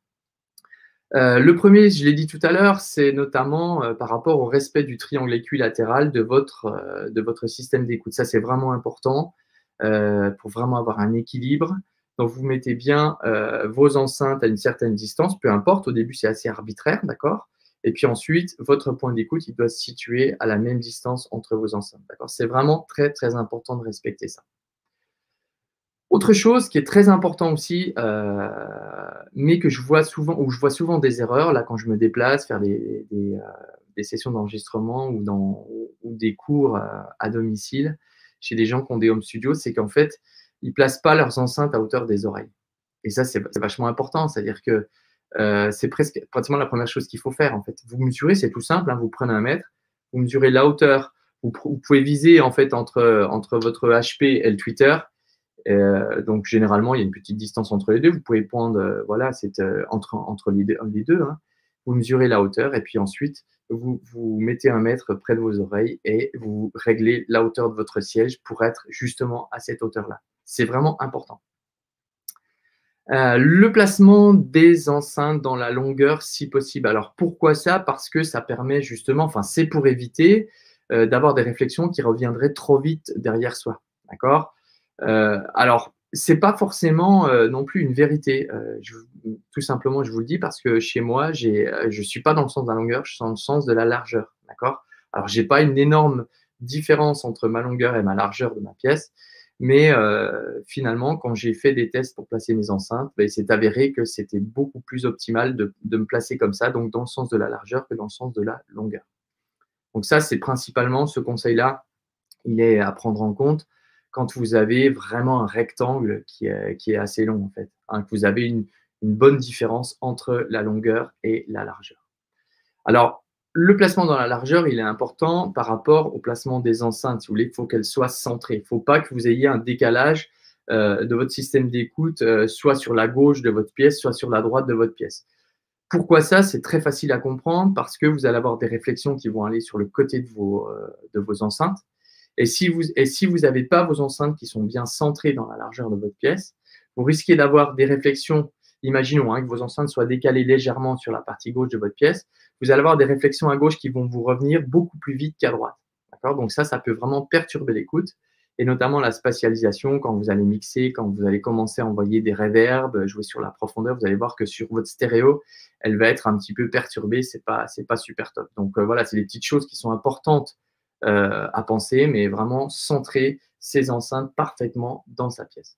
Speaker 1: le premier, je l'ai dit tout à l'heure, c'est notamment par rapport au respect du triangle équilatéral de votre, de votre système d'écoute. Ça, c'est vraiment important pour vraiment avoir un équilibre. Donc, vous mettez bien euh, vos enceintes à une certaine distance, peu importe. Au début, c'est assez arbitraire, d'accord? Et puis ensuite, votre point d'écoute, il doit se situer à la même distance entre vos enceintes, d'accord? C'est vraiment très, très important de respecter ça. Autre chose qui est très important aussi, euh, mais que je vois souvent, ou je vois souvent des erreurs, là, quand je me déplace, faire des, euh, sessions d'enregistrement ou, ou des cours à domicile chez des gens qui ont des home studios, c'est qu'en fait, ils placent pas leurs enceintes à hauteur des oreilles. Et ça, c'est vachement important. C'est-à-dire que euh, c'est presque pratiquement la première chose qu'il faut faire. En fait, vous mesurez, c'est tout simple. Hein, vous prenez un mètre, vous mesurez la hauteur. Vous, pouvez viser en fait entre entre votre HP et le Twitter. Euh, donc généralement, il y a une petite distance entre les deux. Vous pouvez prendre, euh, voilà, c'est entre entre les deux. Les deux hein. Vous mesurez la hauteur et puis ensuite vous, vous mettez un mètre près de vos oreilles et vous réglez la hauteur de votre siège pour être justement à cette hauteur-là. C'est vraiment important. Euh, le placement des enceintes dans la longueur si possible. Alors pourquoi ça? Parce que ça permet justement, enfin c'est pour éviter euh, d'avoir des réflexions qui reviendraient trop vite derrière soi. D'accord? Euh, Alors c'est pas forcément non plus une vérité. tout simplement, je vous le dis parce que chez moi, je suis pas dans le sens de la longueur, je suis dans le sens de la largeur. D'accord? Alors j'ai pas une énorme différence entre ma longueur et ma largeur de ma pièce. Mais euh, finalement, quand j'ai fait des tests pour placer mes enceintes, ben, c'est avéré que c'était beaucoup plus optimal de, me placer comme ça, donc dans le sens de la largeur que dans le sens de la longueur. Donc ça, c'est principalement ce conseil-là, il est à prendre en compte quand vous avez vraiment un rectangle qui est, assez long, en fait, hein, que vous avez une bonne différence entre la longueur et la largeur. Alors, le placement dans la largeur, il est important par rapport au placement des enceintes. Si vous voulez, il faut qu'elles soient centrées. Il ne faut pas que vous ayez un décalage euh, de votre système d'écoute, euh, soit sur la gauche de votre pièce, soit sur la droite de votre pièce. Pourquoi ça? C'est très facile à comprendre parce que vous allez avoir des réflexions qui vont aller sur le côté de vos, euh, enceintes. Et si vous et si vous n'avez pas vos enceintes qui sont bien centrées dans la largeur de votre pièce, vous risquez d'avoir des réflexions imaginons hein, que vos enceintes soient décalées légèrement sur la partie gauche de votre pièce, vous allez avoir des réflexions à gauche qui vont vous revenir beaucoup plus vite qu'à droite. Donc ça, ça peut vraiment perturber l'écoute et notamment la spatialisation quand vous allez mixer, quand vous allez commencer à envoyer des réverbes, jouer sur la profondeur, vous allez voir que sur votre stéréo, elle va être un petit peu perturbée, c'est pas pas super top. Donc euh, voilà, c'est des petites choses qui sont importantes euh, à penser, mais vraiment centrer ces enceintes parfaitement dans sa pièce.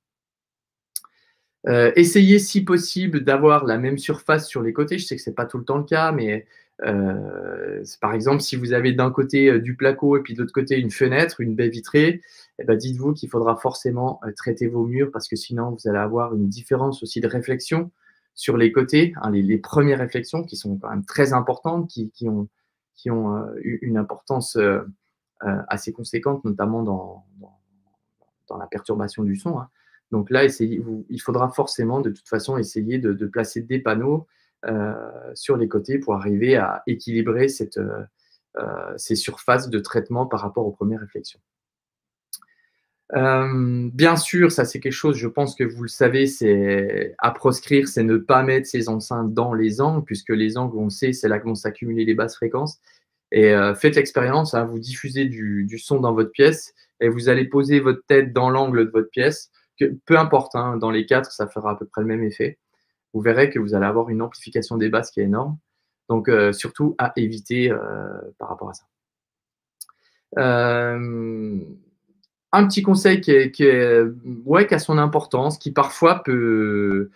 Speaker 1: Euh, essayez si possible d'avoir la même surface sur les côtés. Je sais que ce n'est pas tout le temps le cas, mais euh, par exemple, si vous avez d'un côté euh, du placo et puis de l'autre côté une fenêtre, une baie vitrée, eh ben, dites-vous qu'il faudra forcément traiter vos murs parce que sinon vous allez avoir une différence aussi de réflexion sur les côtés, hein, les, premières réflexions qui sont quand même très importantes, qui, ont, une importance assez conséquente, notamment dans, dans, la perturbation du son. Hein. Donc là, il faudra forcément de toute façon essayer de, placer des panneaux euh, sur les côtés pour arriver à équilibrer euh, euh, ces surfaces de traitement par rapport aux premières réflexions. bien sûr, ça c'est quelque chose, je pense que vous le savez, c'est à proscrire, c'est ne pas mettre ces enceintes dans les angles, puisque les angles, on sait, c'est là que vont s'accumuler les basses fréquences. Et faites l'expérience, hein, vous diffusez du, son dans votre pièce et vous allez poser votre tête dans l'angle de votre pièce peu importe, hein, dans les quatre, ça fera à peu près le même effet. Vous verrez que vous allez avoir une amplification des basses qui est énorme. Donc, euh, surtout à éviter euh, par rapport à ça. Euh, un petit conseil qui, est, ouais, qui a son importance, qui parfois peut.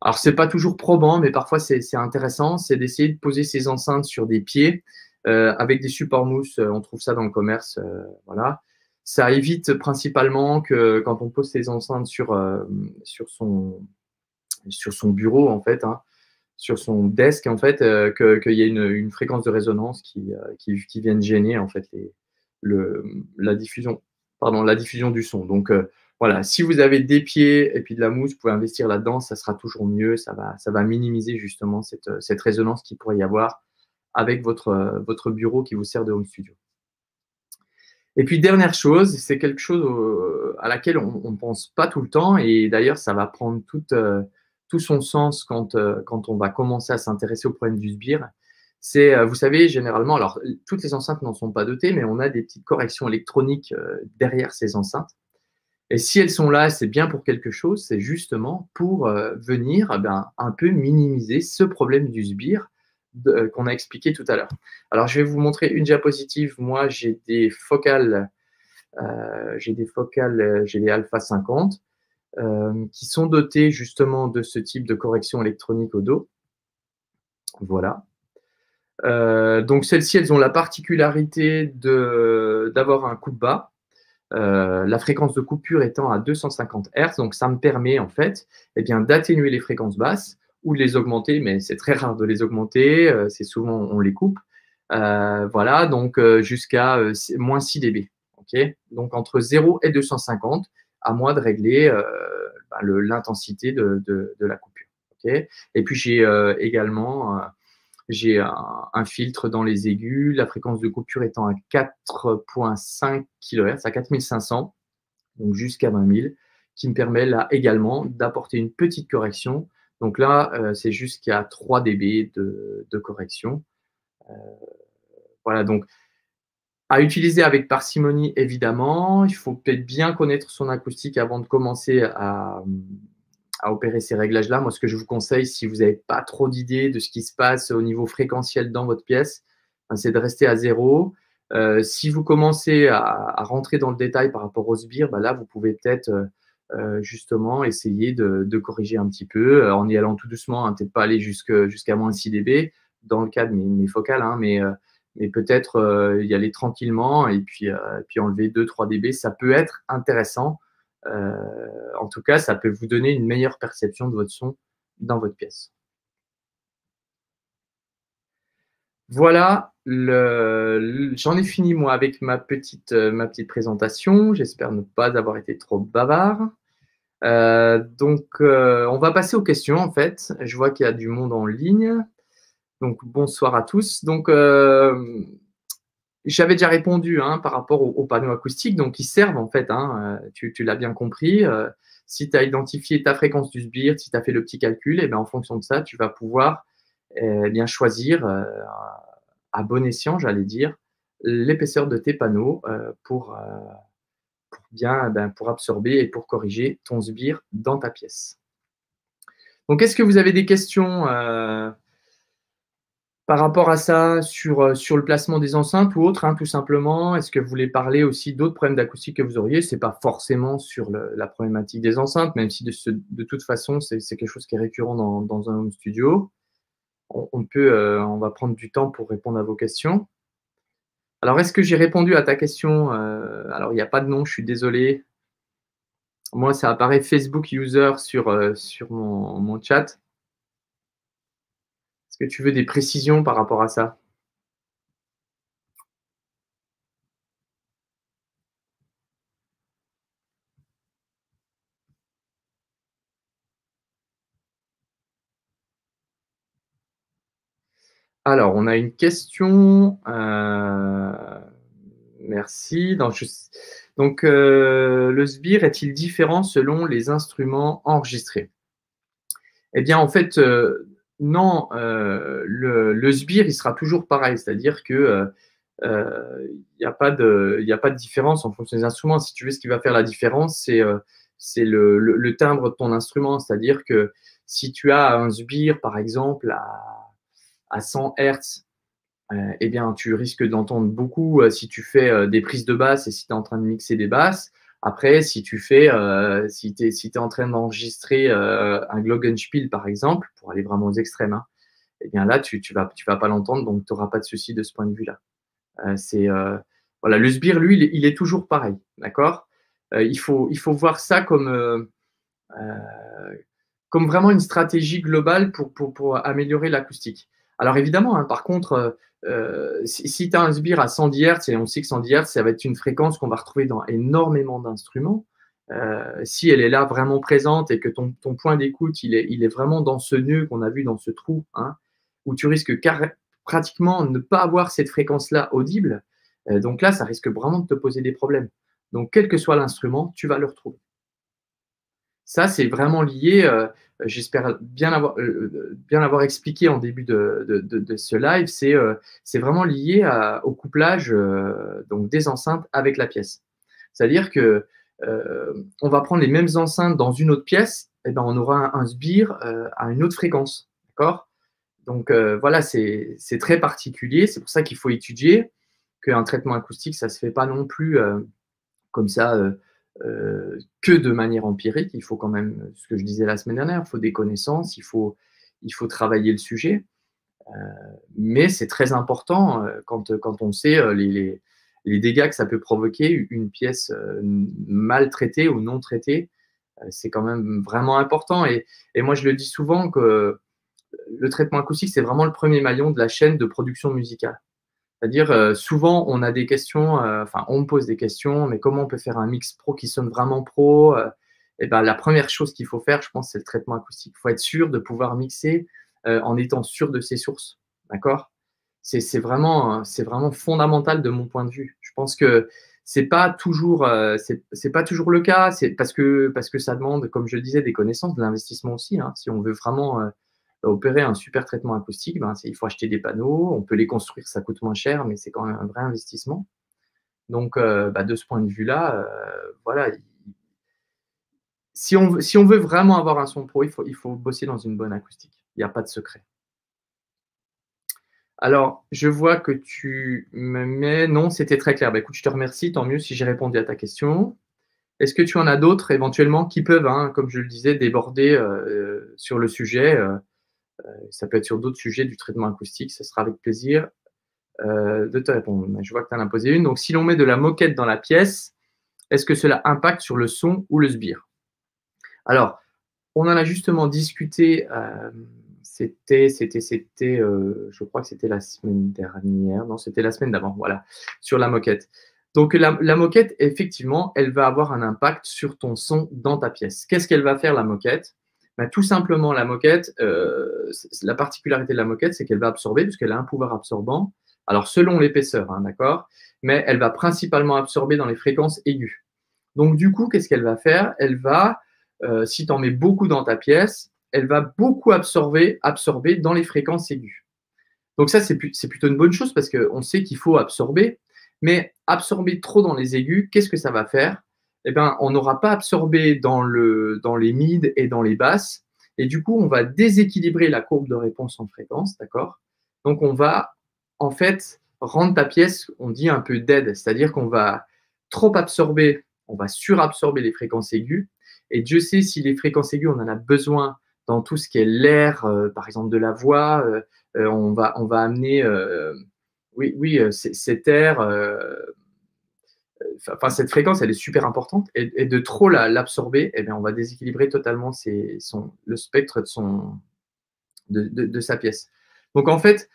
Speaker 1: Alors, c'est pas toujours probant, mais parfois c'est intéressant, c'est d'essayer de poser ses enceintes sur des pieds avec des supports mousse, on trouve ça dans le commerce. voilà. Ça évite principalement que quand on pose ses enceintes sur, sur, son, sur son bureau, en fait, hein, sur son desk, en fait, qu'il y ait une, fréquence de résonance qui, qui, qui, vienne gêner, en fait, la diffusion pardon, la diffusion du son. Donc euh, voilà, si vous avez des pieds et puis de la mousse, vous pouvez investir là-dedans, ça sera toujours mieux, ça va, ça va minimiser justement cette, euh, cette résonance qu'il pourrait y avoir avec votre, euh, votre bureau qui vous sert de home studio. Et puis dernière chose, c'est quelque chose à laquelle on ne pense pas tout le temps et d'ailleurs ça va prendre tout, tout son sens quand, quand on va commencer à s'intéresser au problème du sbire c'est, euh, vous savez, généralement, alors toutes les enceintes n'en sont pas dotées, mais on a des petites corrections électroniques euh, derrière ces enceintes. Et si elles sont là, c'est bien pour quelque chose, c'est justement pour euh, venir eh ben, un peu minimiser ce problème du sbire qu'on a expliqué tout à l'heure. Alors, je vais vous montrer une diapositive. Moi, j'ai des focales, j'ai des focales, j'ai les Alpha 50 qui sont dotées justement de ce type de correction électronique au dos. Voilà. Euh, donc celles-ci, elles ont la particularité d'avoir un coup bas, euh, la fréquence de coupure étant à 250 Hz. Donc ça me permet en fait eh d'atténuer les fréquences basses ou les augmenter, mais c'est très rare de les augmenter. Euh, c'est souvent on les coupe. voilà, donc jusqu'à moins 6 dB. donc entre 0 et 250, à moi de régler bah, l'intensité de, la coupure. et puis j'ai également j'ai un, filtre dans les aigus, la fréquence de coupure étant à 4.5 kHz, à 4500, donc jusqu'à 20 000, qui me permet là également d'apporter une petite correction. Donc là, euh, c'est jusqu'à 3 dB de, correction. Euh, voilà, donc à utiliser avec parcimonie, évidemment. Il faut peut-être bien connaître son acoustique avant de commencer à, opérer ces réglages-là. Moi, ce que je vous conseille, si vous n'avez pas trop d'idées de ce qui se passe au niveau fréquentiel dans votre pièce, ben, c'est de rester à zéro. Euh, si vous commencez à, rentrer dans le détail par rapport au sbire, ben là, vous pouvez peut-être justement essayer de, corriger un petit peu en y allant tout doucement, hein, peut-être pas aller jusqu'à moins 6 dB dans le cas de mes, focales, hein, mais, mais peut-être y aller tranquillement et puis, puis enlever 2-3 dB. Ça peut être intéressant euh, en tout cas, ça peut vous donner une meilleure perception de votre son dans votre pièce. Voilà, j'en ai fini moi avec ma petite, euh, ma petite présentation. J'espère ne pas avoir été trop bavard. Euh, donc, on va passer aux questions en fait. Je vois qu'il y a du monde en ligne. Donc, bonsoir à tous. Donc, j'avais déjà répondu hein, par rapport aux, panneaux acoustiques, donc ils servent en fait, hein, euh, tu, l'as bien compris. Euh, si tu as identifié ta fréquence du sbire, si tu as fait le petit calcul, et eh bien en fonction de ça, tu vas pouvoir eh bien choisir euh, à bon escient, j'allais dire, l'épaisseur de tes panneaux pour, bien eh ben, pour absorber et pour corriger ton sbire dans ta pièce. Donc, est-ce que vous avez des questions par rapport à ça, sur, euh, sur le placement des enceintes ou autre, hein, tout simplement, est-ce que vous voulez parler aussi d'autres problèmes d'acoustique que vous auriez? Ce n'est pas forcément sur la problématique des enceintes, même si de, de toute façon, c'est quelque chose qui est récurrent dans, dans un home studio. On, peut, euh, on va prendre du temps pour répondre à vos questions. Alors, est-ce que j'ai répondu à ta question euh, Alors, il n'y a pas de nom, je suis désolé. Moi, ça apparaît Facebook User sur, sur mon, mon chat que tu veux des précisions par rapport à ça? Alors, on a une question. Euh, merci. Donc, euh, le sbire est-il différent selon les instruments enregistrés? Eh bien, en fait, euh, non, euh, le, sbire, il sera toujours pareil, c'est-à-dire que il n'y a, pas de, différence en fonction des instruments. Si tu veux, ce qui va faire la différence, c'est c'est le, timbre de ton instrument, c'est-à-dire que si tu as un sbire, par exemple, à, à 100 Hz, eh bien, tu risques d'entendre beaucoup si tu fais des prises de basse et si tu es en train de mixer des basses. Après, si tu fais, euh, si tu es, si en train d'enregistrer euh, un Glockenspiel, par exemple, pour aller vraiment aux extrêmes, hein, eh bien là, tu ne vas, tu vas pas l'entendre, donc tu n'auras pas de souci de ce point de vue-là. voilà, le sbire, lui, il est, toujours pareil, d'accord? Il, faut, il faut voir ça comme, comme vraiment une stratégie globale pour, pour améliorer l'acoustique. Alors évidemment, hein, par contre, si, si tu as un sbire à 110 Hz, et on sait que 110 Hz, ça va être une fréquence qu'on va retrouver dans énormément d'instruments, euh, si elle est là vraiment présente et que ton, point d'écoute, il est, vraiment dans ce nœud qu'on a vu dans ce trou, hein, où tu risques pratiquement ne pas avoir cette fréquence-là audible, euh, donc là, ça risque vraiment de te poser des problèmes. Donc, quel que soit l'instrument, tu vas le retrouver. Ça, c'est vraiment lié, euh, j'espère bien avoir, bien avoir expliqué en début de, de, ce live, c'est vraiment lié au couplage donc des enceintes avec la pièce. C'est-à-dire que euh, on va prendre les mêmes enceintes dans une autre pièce, et eh ben on aura un, sbire euh, à une autre fréquence. D'accord? Donc euh, voilà, c'est très particulier. C'est pour ça qu'il faut étudier qu'un traitement acoustique, ça ne se fait pas non plus comme ça que de manière empirique. Il faut quand même, ce que je disais la semaine dernière, il faut des connaissances, il faut, il faut travailler le sujet. mais c'est très important quand, quand on sait les, les dégâts que ça peut provoquer, une pièce euh, mal traitée ou non traitée, euh, c'est quand même vraiment important. Et, moi, je le dis souvent que le traitement acoustique, c'est vraiment le premier maillon de la chaîne de production musicale. C'est-à-dire, euh, souvent, on a des questions, enfin, on me pose des questions, mais comment on peut faire un mix pro qui sonne vraiment pro Et ben, la première chose qu'il faut faire, je pense, c'est le traitement acoustique. Il faut être sûr de pouvoir mixer en étant sûr de ses sources. D'accord? C'est vraiment, fondamental de mon point de vue. Je pense que c'est pas toujours, euh, pas toujours le cas. C'est parce que parce ça demande, comme je le disais, des connaissances, de l'investissement aussi. Hein. Si on veut vraiment euh, opérer un super traitement acoustique, ben, il faut acheter des panneaux. On peut les construire, ça coûte moins cher, mais c'est quand même un vrai investissement. Donc, euh, bah, de ce point de vue-là, voilà. Si on, veut vraiment avoir un son pro, il faut, bosser dans une bonne acoustique. Il n'y a pas de secret. Alors, je vois que tu me mets. Non, c'était très clair. Bah, écoute, je te remercie. Tant mieux si j'ai répondu à ta question. Est-ce que tu en as d'autres éventuellement qui peuvent, hein, comme je le disais, déborder euh, sur le sujet euh, euh, Ça peut être sur d'autres sujets du traitement acoustique. Ce sera avec plaisir de te répondre. Je vois que tu en as posé une. Donc, si l'on met de la moquette dans la pièce, est-ce que cela impacte sur le son ou le sbire? Alors, on en a justement discuté c'était, c'était, c'était, euh, je crois que c'était la semaine dernière. Non, c'était la semaine d'avant, voilà, sur la moquette. Donc la, moquette, effectivement, elle va avoir un impact sur ton son dans ta pièce. Qu'est-ce qu'elle va faire la moquette? Ben, Tout simplement, la moquette, euh, la particularité de la moquette, c'est qu'elle va absorber, puisqu'elle a un pouvoir absorbant. Alors selon l'épaisseur, hein, d'accord Mais elle va principalement absorber dans les fréquences aiguës. Donc du coup, qu'est-ce qu'elle va faire? Elle va, euh, si tu en mets beaucoup dans ta pièce, elle va beaucoup absorber, absorber dans les fréquences aiguës. Donc ça, c'est plutôt une bonne chose parce qu'on sait qu'il faut absorber, mais absorber trop dans les aigus, qu'est-ce que ça va faire? Eh bien, on n'aura pas absorbé dans, le, dans les mids et dans les basses, et du coup, on va déséquilibrer la courbe de réponse en fréquence, d'accord? Donc, on va en fait rendre ta pièce, on dit un peu dead, c'est-à-dire qu'on va trop absorber, on va surabsorber les fréquences aiguës, et Dieu sait si les fréquences aiguës, on en a besoin dans tout ce qui est l'air, euh, par exemple de la voix, euh, euh, on, va, on va amener, oui, oui cet air, enfin cette fréquence, elle est super importante, et, de trop l'absorber, eh bien, on va déséquilibrer totalement son, le spectre de, sa pièce. Donc en fait,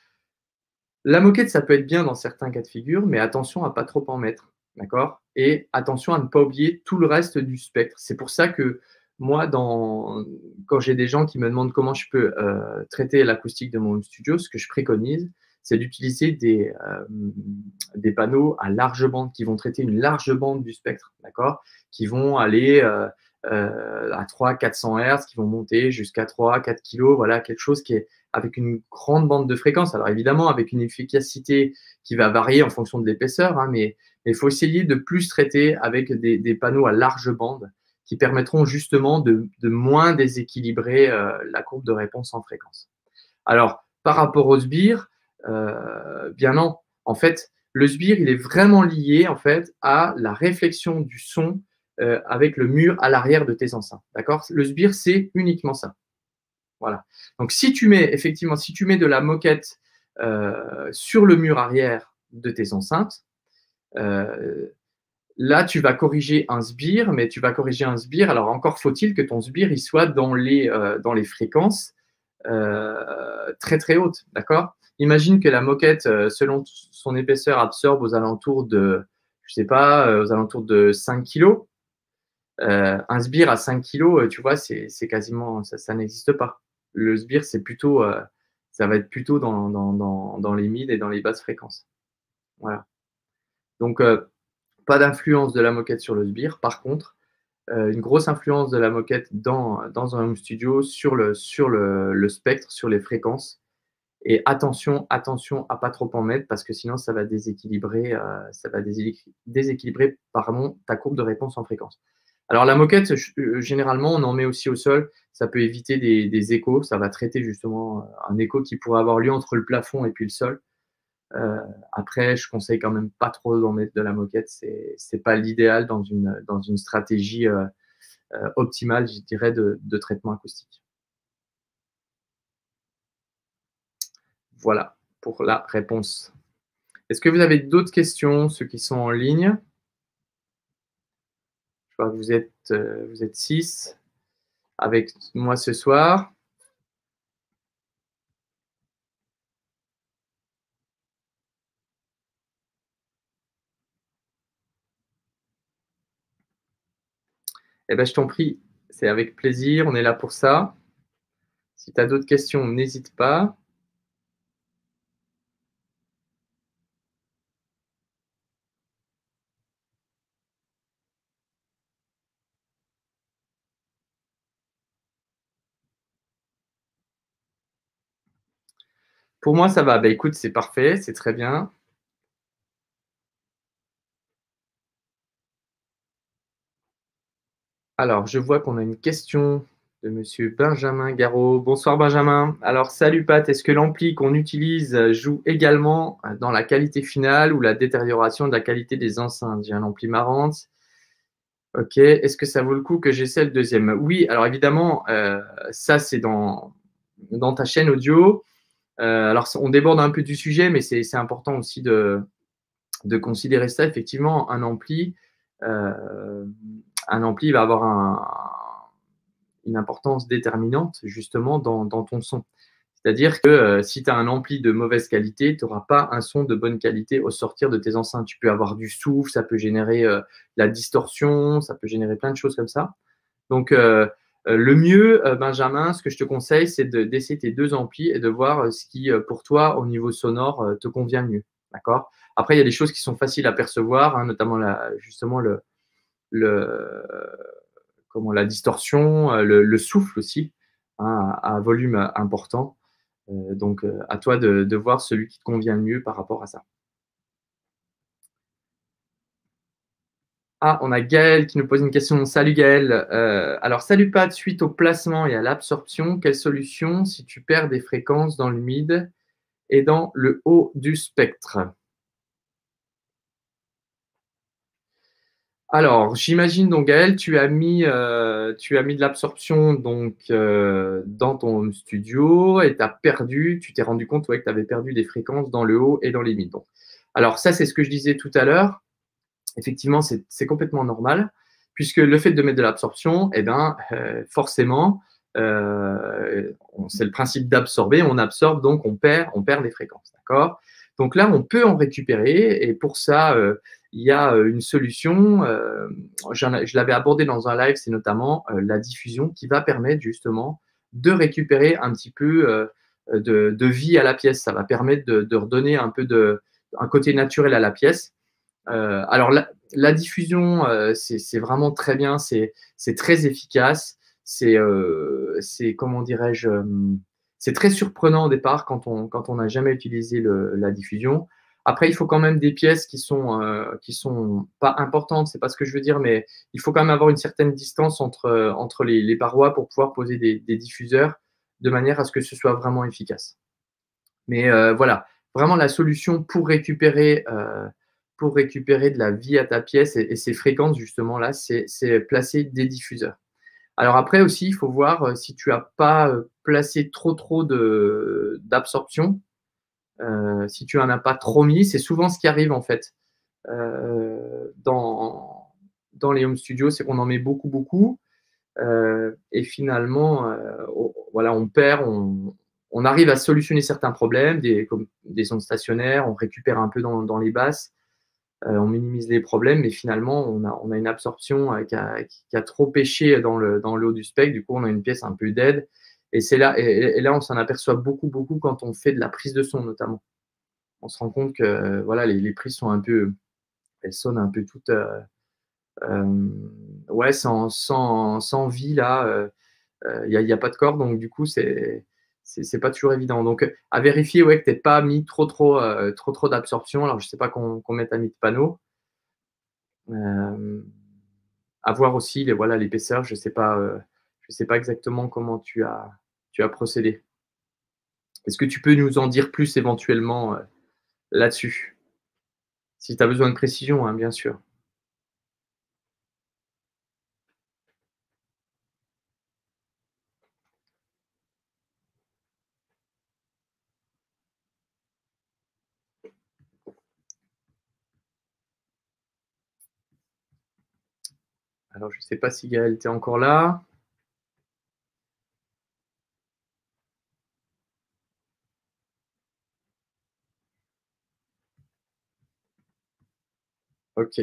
Speaker 1: la moquette, ça peut être bien dans certains cas de figure, mais attention à pas trop en mettre, d'accord? Et attention à ne pas oublier tout le reste du spectre. C'est pour ça que moi, dans, quand j'ai des gens qui me demandent comment je peux euh, traiter l'acoustique de mon studio, ce que je préconise, c'est d'utiliser des, euh, des panneaux à large bande qui vont traiter une large bande du spectre, Qui vont aller euh, à 3 400 Hz, qui vont monter jusqu'à 3 4 kg, voilà, quelque chose qui est avec une grande bande de fréquence. Alors évidemment, avec une efficacité qui va varier en fonction de l'épaisseur, hein, mais il faut essayer de plus traiter avec des, panneaux à large bande qui permettront justement de, moins déséquilibrer euh, la courbe de réponse en fréquence. Alors, par rapport au sbire, euh, bien non. En fait, le sbire, il est vraiment lié en fait à la réflexion du son euh, avec le mur à l'arrière de tes enceintes. D'accord? Le sbire, c'est uniquement ça. Voilà. Donc, si tu mets, effectivement, si tu mets de la moquette sur le mur arrière de tes enceintes, là, tu vas corriger un sbire, mais tu vas corriger un sbire. Alors, encore faut-il que ton sbire il soit dans les, dans les fréquences très, très hautes. D'accord? Imagine que la moquette, selon son épaisseur, absorbe aux alentours de, je sais pas, aux alentours de 5 kg. un sbire à 5 kg, tu vois, c'est quasiment, ça, n'existe pas. Le sbire, c'est plutôt, ça va être plutôt dans, dans, dans, les mid et dans les basses fréquences. Voilà. Donc, pas d'influence de la moquette sur le sbire. Par contre, une grosse influence de la moquette dans, dans un home studio sur, le, sur le, le, spectre, sur les fréquences. Et attention, attention à pas trop en mettre parce que sinon ça va déséquilibrer, euh, ça va déséquilibrer pardon, ta courbe de réponse en fréquence. Alors la moquette, euh, généralement, on en met aussi au sol. Ça peut éviter des, échos. Ça va traiter justement euh, un écho qui pourrait avoir lieu entre le plafond et puis le sol. Après, je conseille quand même pas trop d'en mettre de la moquette. C'est n'est pas l'idéal dans une, dans une stratégie optimale, je dirais, de traitement acoustique. Voilà pour la réponse. Est-ce que vous avez d'autres questions, ceux qui sont en ligne? Je vois que vous êtes, vous êtes six avec moi ce soir. Eh ben, je t'en prie, c'est avec plaisir, on est là pour ça. Si tu as d'autres questions, n'hésite pas. Pour moi, ça va. Ben, écoute, c'est parfait, c'est très bien. Alors, je vois qu'on a une question de Monsieur Benjamin Garot. Bonsoir Benjamin. Alors, salut Pat, est-ce que l'ampli qu'on utilise joue également dans la qualité finale ou la détérioration de la qualité des enceintes? J'ai un ampli Marantz. Ok, est-ce que ça vaut le coup que j'essaie le deuxième? Oui, alors évidemment, euh, ça c'est dans, dans ta chaîne audio. Euh, alors, on déborde un peu du sujet, mais c'est important aussi de, de considérer ça. Effectivement, un ampli, euh, un ampli va avoir une importance déterminante justement dans, ton son. C'est-à-dire que euh, si tu as un ampli de mauvaise qualité, tu n'auras pas un son de bonne qualité au sortir de tes enceintes. Tu peux avoir du souffle, ça peut générer euh, la distorsion, ça peut générer plein de choses comme ça. Donc, le mieux, Benjamin, ce que je te conseille, c'est d'essayer tes deux amplis et de voir ce qui, pour toi, au niveau sonore, te convient mieux. Après, il y a des choses qui sont faciles à percevoir, hein, notamment justement le, comment, la distorsion, euh, le, souffle aussi, hein, à, volume important. Euh, donc, euh, à toi de, voir celui qui te convient le mieux par rapport à ça. Ah, on a Gaël qui nous pose une question. Salut Gaël. alors, salut Pat, suite au placement et à l'absorption, quelle solution si tu perds des fréquences dans le mid et dans le haut du spectre? Alors, j'imagine donc Gaël, tu as mis, euh, de l'absorption donc euh, dans ton studio et tu as perdu, tu t'es rendu compte que tu avais perdu des fréquences dans le haut et dans les mid. alors ça, c'est ce que je disais tout à l'heure. Effectivement, c'est complètement normal puisque le fait de mettre de l'absorption, eh ben, euh, forcément, c'est le principe d'absorber. On absorbe, donc on perd, on perd des fréquences, d'accord? Donc là, on peut en récupérer et pour ça, il y a euh, une solution, euh, je l'avais abordé dans un live, c'est notamment euh, la diffusion qui va permettre justement de récupérer un petit peu de, vie à la pièce. Ça va permettre de, redonner un peu de un côté naturel à la pièce. Alors la, diffusion, c'est vraiment très bien, c'est très efficace, c'est comment dirais-je, c'est très surprenant au départ quand on quand on n'a jamais utilisé la diffusion. Après, il faut quand même des pièces qui sont euh, qui sont pas importantes, c'est pas ce que je veux dire, mais il faut quand même avoir une certaine distance entre euh, entre les, parois pour pouvoir poser des, diffuseurs de manière à ce que ce soit vraiment efficace. Mais euh, voilà, vraiment la solution pour récupérer pour récupérer de la vie à ta pièce et, ces fréquences justement là, c'est placer des diffuseurs. Alors après aussi, il faut voir si tu as pas placer trop trop d'absorption, euh, si tu en as pas trop mis, c'est souvent ce qui arrive en fait euh, dans, dans les home studios, c'est qu'on en met beaucoup beaucoup et finalement, voilà, on perd, on, on, arrive à solutionner certains problèmes, des, comme des ondes stationnaires, on récupère un peu dans, dans les basses, on minimise les problèmes, mais finalement, on a, une absorption qui a, qui, a, trop pêché dans le, dans haut du spectre. Du coup, on a une pièce un peu dead. Et là, et, là, on s'en aperçoit beaucoup, beaucoup quand on fait de la prise de son, notamment. On se rend compte que voilà, les, prises sont un peu, elles sonnent un peu toutes, euh, euh, ouais, sans, vie là. Il euh, n'y a, a, pas de corps, donc du coup, c'est c'est pas toujours évident. Donc, à vérifier ouais, que tu n'aies pas mis trop, trop, trop, trop d'absorption. Alors, je ne sais pas combien tu as mis de panneaux. à voir aussi les, voilà, l'épaisseur. Je ne sais, pas, je sais pas exactement comment tu as, procédé. Est-ce que tu peux nous en dire plus éventuellement euh, là-dessus? Si tu as besoin de précision, hein, bien sûr. Alors, je ne sais pas si Gaël était encore là. Ok.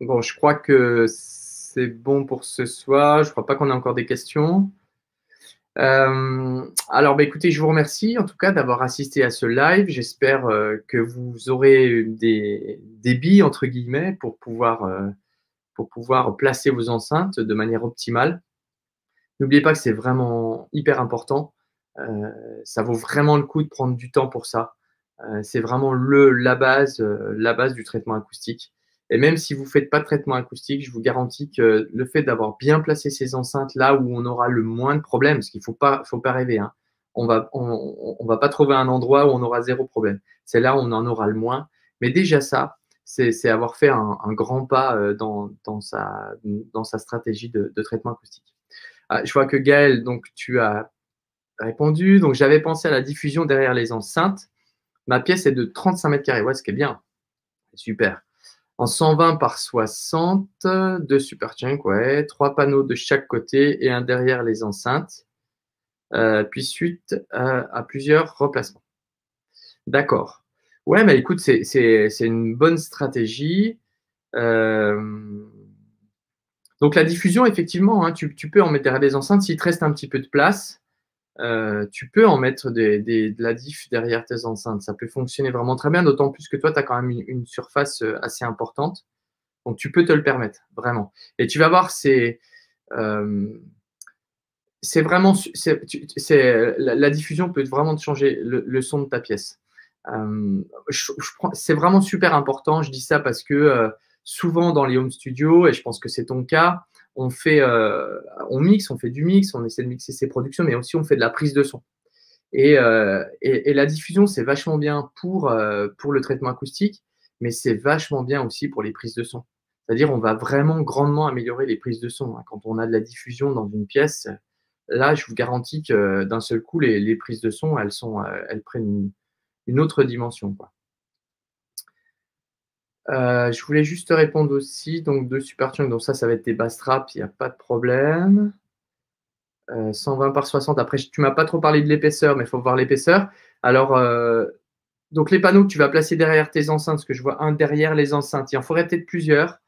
Speaker 1: Bon, je crois que c'est bon pour ce soir. Je ne crois pas qu'on ait encore des questions. Euh, alors, bah, écoutez, je vous remercie en tout cas d'avoir assisté à ce live. J'espère euh, que vous aurez des, des, billes, entre guillemets, pour pouvoir, euh, pour pouvoir placer vos enceintes de manière optimale. N'oubliez pas que c'est vraiment hyper important. Ça vaut vraiment le coup de prendre du temps pour ça. C'est vraiment le, la, base, la base du traitement acoustique. Et même si vous ne faites pas de traitement acoustique, je vous garantis que le fait d'avoir bien placé ces enceintes là où on aura le moins de problèmes, parce qu'il ne faut pas, rêver, hein, on on, va pas trouver un endroit où on aura zéro problème. C'est là où on en aura le moins. Mais déjà ça, c'est avoir fait un, grand pas dans, dans, sa, stratégie de, de traitement acoustique. Ah, je vois que Gaël, donc tu as répondu. Donc, j'avais pensé à la diffusion derrière les enceintes. Ma pièce est de 35 mètres carrés. Ouais, ce qui est bien. Super. En 120 par 60, deux super chunk, ouais. Trois panneaux de chaque côté et un derrière les enceintes. Euh, puis suite euh, à plusieurs remplacements. D'accord. Ouais, mais écoute, c'est une bonne stratégie. Euh, donc la diffusion, effectivement, hein, tu, tu, peux en mettre derrière les enceintes s'il te reste un petit peu de place. Euh, tu peux en mettre des, de la diff derrière tes enceintes. Ça peut fonctionner vraiment très bien, d'autant plus que toi, tu as quand même une, surface euh, assez importante. Donc, tu peux te le permettre, vraiment. Et tu vas voir, c'est euh, vraiment, c'est la, diffusion peut vraiment te changer le, son de ta pièce. c'est vraiment super important. Je dis ça parce que souvent dans les home studios, et je pense que c'est ton cas, on fait, euh, on mixe, on fait du mix, on essaie de mixer ses productions, mais aussi on fait de la prise de son. Et, euh, la diffusion, c'est vachement bien pour, euh, pour le traitement acoustique, mais c'est vachement bien aussi pour les prises de son. C'est-à-dire, on va vraiment grandement améliorer les prises de son. Hein. Quand on a de la diffusion dans une pièce, là, je vous garantis que d'un seul coup, les, prises de son, elles, sont, elles prennent une, une autre dimension. Quoi. Euh, je voulais juste te répondre aussi, donc de Supertune, donc ça, ça va être tes bass traps, il n'y a pas de problème. 120 euh, par 60, après, tu m'as pas trop parlé de l'épaisseur, mais il faut voir l'épaisseur. Alors, euh, donc les panneaux que tu vas placer derrière tes enceintes, parce que je vois un derrière les enceintes, il en faudrait peut-être plusieurs.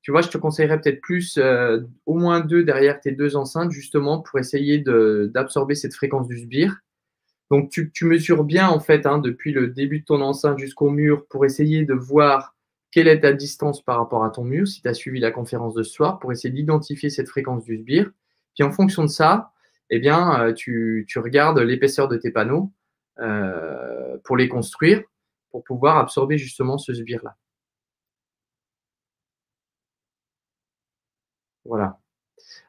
Speaker 1: Tu vois, je te conseillerais peut-être plus, au moins deux derrière tes deux enceintes, justement, pour essayer d'absorber cette fréquence du sbire. Donc, tu, mesures bien, en fait, hein, depuis le début de ton enceinte jusqu'au mur, pour essayer de voir quelle est ta distance par rapport à ton mur, si tu as suivi la conférence de ce soir, pour essayer d'identifier cette fréquence du sbire? Puis en fonction de ça, eh bien, euh, tu, regardes l'épaisseur de tes panneaux euh, pour les construire, pour pouvoir absorber justement ce sbire-là. Voilà.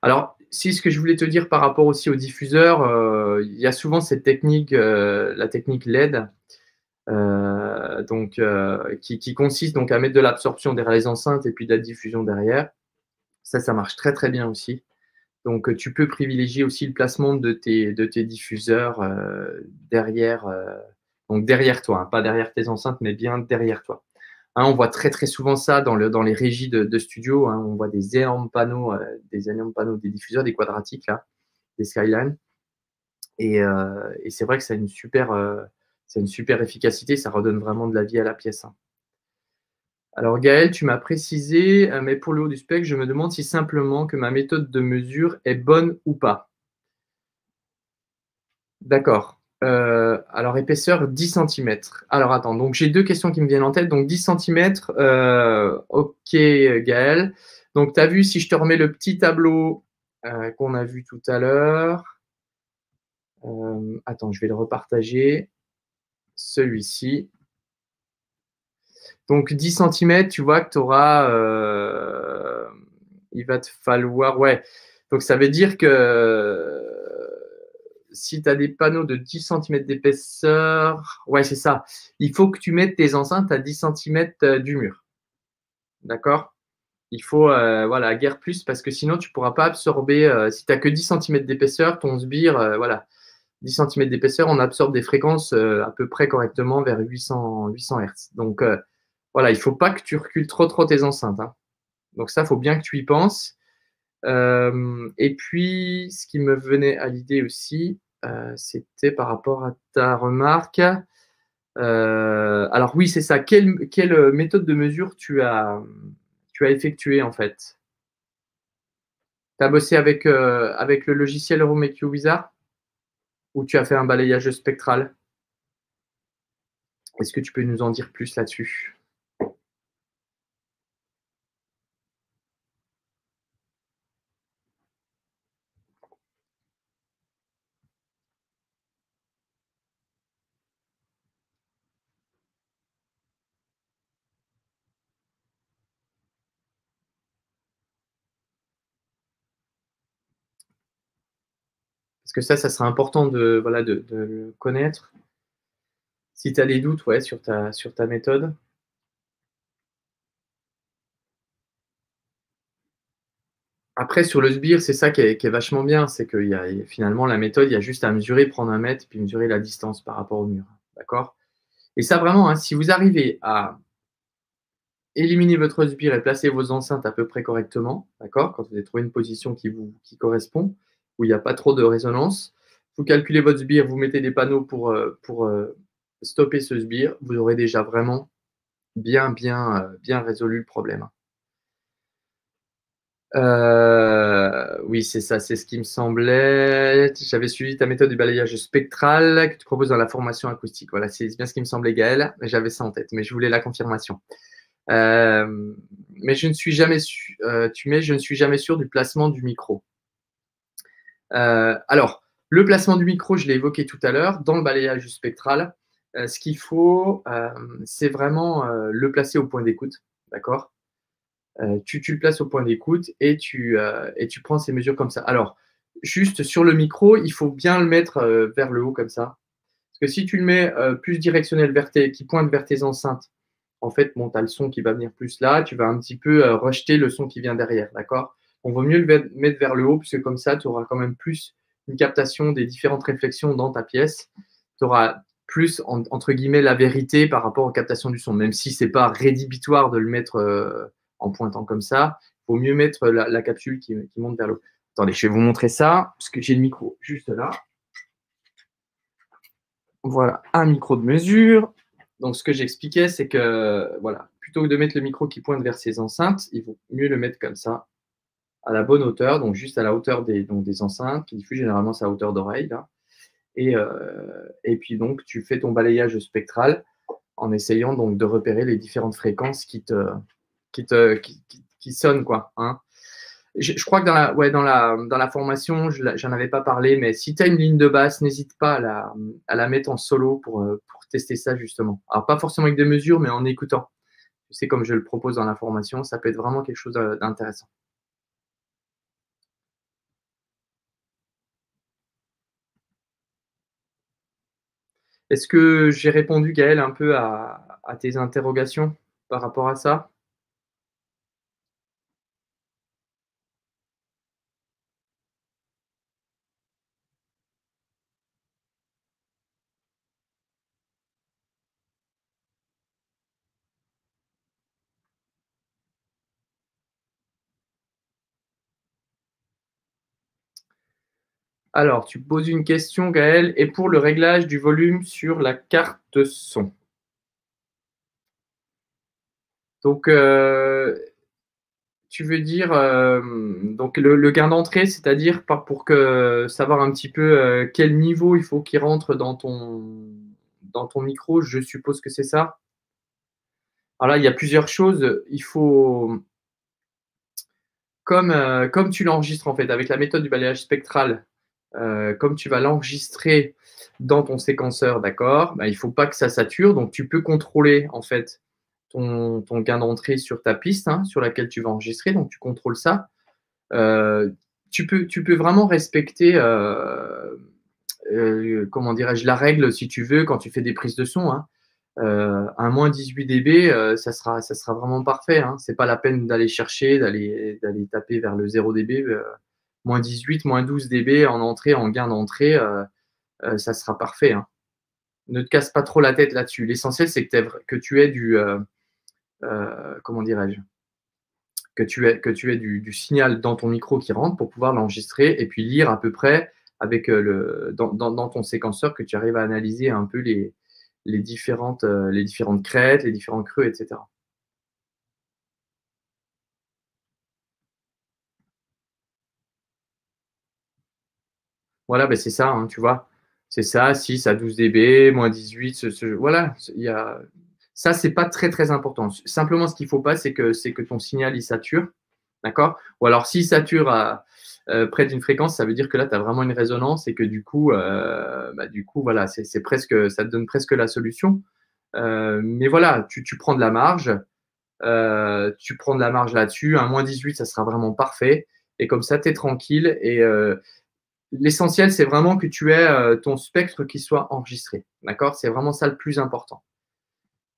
Speaker 1: Alors, si ce que je voulais te dire par rapport aussi aux diffuseurs, euh, il y a souvent cette technique, la technique LED, donc, euh, qui, consiste donc à mettre de l'absorption derrière les enceintes et puis de la diffusion derrière. Ça, ça marche très très bien aussi. Donc, tu peux privilégier aussi le placement de tes, de tes diffuseurs derrière, donc derrière toi, hein. pas derrière tes enceintes, mais bien derrière toi. Hein, on voit très très souvent ça dans, le, dans les régies de, studio. Hein. on voit des énormes panneaux, des énormes panneaux, des diffuseurs, des quadratiques là, des Skyline. Et, et c'est vrai que ça a une super, c'est une super efficacité, ça redonne vraiment de la vie à la pièce. Hein. Alors Gaël, tu m'as précisé, euh, mais pour le haut du spectre, je me demande si simplement que ma méthode de mesure est bonne ou pas. D'accord. Euh, alors épaisseur 10 cm. Alors attends, j'ai deux questions qui me viennent en tête. Donc 10 cm, euh, ok Gaël. Donc tu as vu si je te remets le petit tableau qu'on a vu tout à l'heure. attends, je vais le repartager celui-ci. Donc 10 cm, tu vois que tu auras. Euh, il va te falloir. Ouais. Donc ça veut dire que si tu as des panneaux de 10 cm d'épaisseur, ouais, c'est ça. Il faut que tu mettes tes enceintes à 10 cm euh, du mur. D'accord? Il faut, euh, voilà, guère plus parce que sinon tu ne pourras pas absorber. si tu n'as que 10 cm d'épaisseur, ton sbire, voilà, 10 cm d'épaisseur, on absorbe des fréquences euh, à peu près correctement vers 800, 800 Hz. Donc euh, voilà, il ne faut pas que tu recules trop trop tes enceintes. Hein. Donc ça, il faut bien que tu y penses. Euh, et puis, ce qui me venait à l'idée aussi, c'était par rapport à ta remarque. alors oui, c'est ça. Quelle, méthode de mesure tu as, tu as effectué en fait? Tu as bossé avec, avec le logiciel EuroMakeU Wizard? Ou tu as fait un balayage spectral? Est-ce que tu peux nous en dire plus là-dessus? Que ça, ça sera important de, voilà, de, connaître. Si tu as des doutes ouais, sur, ta, sur ta méthode. Après, sur le sbire, c'est ça qui est, vachement bien, c'est que finalement, la méthode, il y a juste à mesurer, prendre un mètre, puis mesurer la distance par rapport au mur. D'accord? Et ça, vraiment, hein, si vous arrivez à éliminer votre sbire et placer vos enceintes à peu près correctement, d'accord? Quand vous avez trouvé une position qui vous qui correspond, où il n'y a pas trop de résonance. Vous calculez votre sbire, vous mettez des panneaux pour, euh, euh, stopper ce sbire. Vous aurez déjà vraiment bien, bien, euh, bien résolu le problème. oui, c'est ça, c'est ce qui me semblait. J'avais suivi ta méthode du balayage spectral que tu proposes dans la formation acoustique. Voilà, c'est bien ce qui me semblait, Gaël. J'avais ça en tête, mais je voulais la confirmation. mais je ne suis jamais tu mets, je ne suis jamais sûr du placement du micro. Euh, alors, le placement du micro, je l'ai évoqué tout à l'heure, dans le balayage spectral, euh, ce qu'il faut, euh, c'est vraiment le placer au point d'écoute. D'accord? Tu, le places au point d'écoute et, tu prends ces mesures comme ça. Alors, juste sur le micro, il faut bien le mettre vers le haut comme ça. Parce que si tu le mets plus directionnel qui pointe vers tes enceintes, en fait, tu as le son qui va venir plus là, tu vas un petit peu rejeter le son qui vient derrière, d'accord? On vaut mieux le mettre vers le haut, puisque comme ça, tu auras quand même plus une captation des différentes réflexions dans ta pièce. Tu auras plus, entre guillemets, la vérité par rapport aux captations du son, même si ce n'est pas rédhibitoire de le mettre euh, en pointant comme ça. Il vaut mieux mettre la, capsule qui, monte vers le haut. Attendez, je vais vous montrer ça, parce que j'ai le micro juste là. Voilà, un micro de mesure. Donc, ce que j'expliquais, c'est que, voilà, plutôt que de mettre le micro qui pointe vers ses enceintes, il vaut mieux le mettre comme ça, à la bonne hauteur, donc juste à la hauteur des, donc enceintes, qui diffusent généralement sa hauteur d'oreille. Et, euh, et puis donc, tu fais ton balayage spectral en essayant donc de repérer les différentes fréquences qui te, qui te, qui, sonnent, quoi. Hein. Je, crois que dans la, ouais, dans la, dans la formation, j'en avais pas parlé, mais si tu as une ligne de basse, n'hésite pas à la, à la mettre en solo pour, euh, pour tester ça justement. Alors pas forcément avec des mesures, mais en écoutant. C'est comme je le propose dans la formation, ça peut être vraiment quelque chose euh, d'intéressant. Est-ce que j'ai répondu, Gaël, un peu à, tes interrogations par rapport à ça? Alors, tu poses une question, Gaël, et pour le réglage du volume sur la carte son. Donc, euh, tu veux dire euh, donc le, gain d'entrée, c'est-à-dire pour savoir un petit peu euh, quel niveau il faut qu'il rentre dans ton, micro, je suppose que c'est ça. Alors là, il y a plusieurs choses. Il faut, comme tu l'enregistres en fait avec la méthode du balayage spectral, comme tu vas l'enregistrer dans ton séquenceur, d'accord, bah, il ne faut pas que ça sature. Donc tu peux contrôler en fait ton, gain d'entrée sur ta piste hein, sur laquelle tu vas enregistrer. Donc, tu contrôles ça. Euh, tu, peux, vraiment respecter, euh, euh, comment dirais-je, la règle si tu veux quand tu fais des prises de son. Hein. un moins 18 dB, ça, sera, vraiment parfait. Hein. Ce n'est pas la peine d'aller chercher, d'aller taper vers le 0 dB. Moins 18, moins 12 dB en entrée, en gain d'entrée, ça sera parfait. Hein. Ne te casse pas trop la tête là-dessus. L'essentiel, c'est que, tu aies du, euh, comment dirais-je, que tu aies, du, signal dans ton micro qui rentre pour pouvoir l'enregistrer et puis lire à peu près avec euh, le, dans, ton séquenceur que tu arrives à analyser un peu les, les, différentes, euh, les différentes crêtes, les différents creux, etc. Voilà, ben c'est ça, hein, tu vois. C'est ça, 6 à 12 dB, moins 18, voilà, il y a, ça, c'est pas très très important. Simplement, ce qu'il faut pas, c'est que c'est que ton signal il sature, d'accord? Ou alors, s'il sature à euh, près d'une fréquence, ça veut dire que là, tu as vraiment une résonance et que du coup, euh, bah, du coup, voilà, c'est presque, ça te donne presque la solution. Euh, mais voilà, tu, tu, prends de la marge, tu prends de la marge là-dessus. Un moins 18, ça sera vraiment parfait. Et comme ça, tu es tranquille. Et l'essentiel, c'est vraiment que tu aies ton spectre qui soit enregistré. D'accord? C'est vraiment ça le plus important.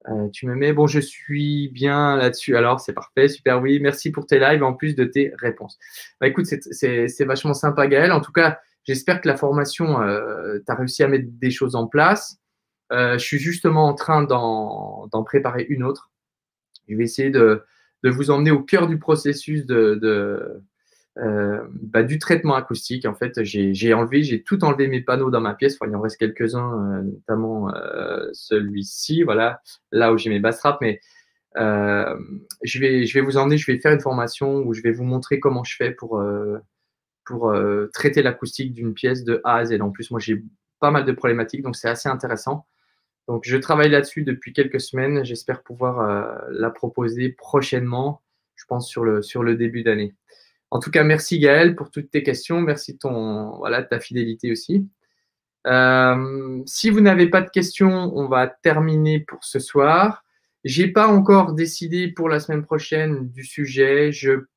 Speaker 1: Euh, tu me mets, bon, je suis bien là-dessus. Alors, c'est parfait, super, oui. Merci pour tes lives en plus de tes réponses. Bah, écoute, c'est vachement sympa, Gaël. En tout cas, j'espère que la formation, euh, tu as réussi à mettre des choses en place. Euh, je suis justement en train d'en préparer une autre. Je vais essayer de, vous emmener au cœur du processus de, euh, bah, du traitement acoustique. En fait, j'ai enlevé, j'ai tout enlevé mes panneaux dans ma pièce. Il en reste quelques-uns, euh, notamment euh, celui-ci, voilà, là où j'ai mes bass traps. Mais je, vais, je vais vous emmener, je vais faire une formation où je vais vous montrer comment je fais pour, pour traiter l'acoustique d'une pièce de A à Z. En plus, moi, j'ai pas mal de problématiques, donc c'est assez intéressant. Donc, je travaille là-dessus depuis quelques semaines. J'espère pouvoir la proposer prochainement, je pense, sur le, sur le début d'année. En tout cas, merci Gaël pour toutes tes questions. Merci de, ton, voilà, ta fidélité aussi. Euh, si vous n'avez pas de questions, on va terminer pour ce soir. J'ai pas encore décidé pour la semaine prochaine du sujet. Je,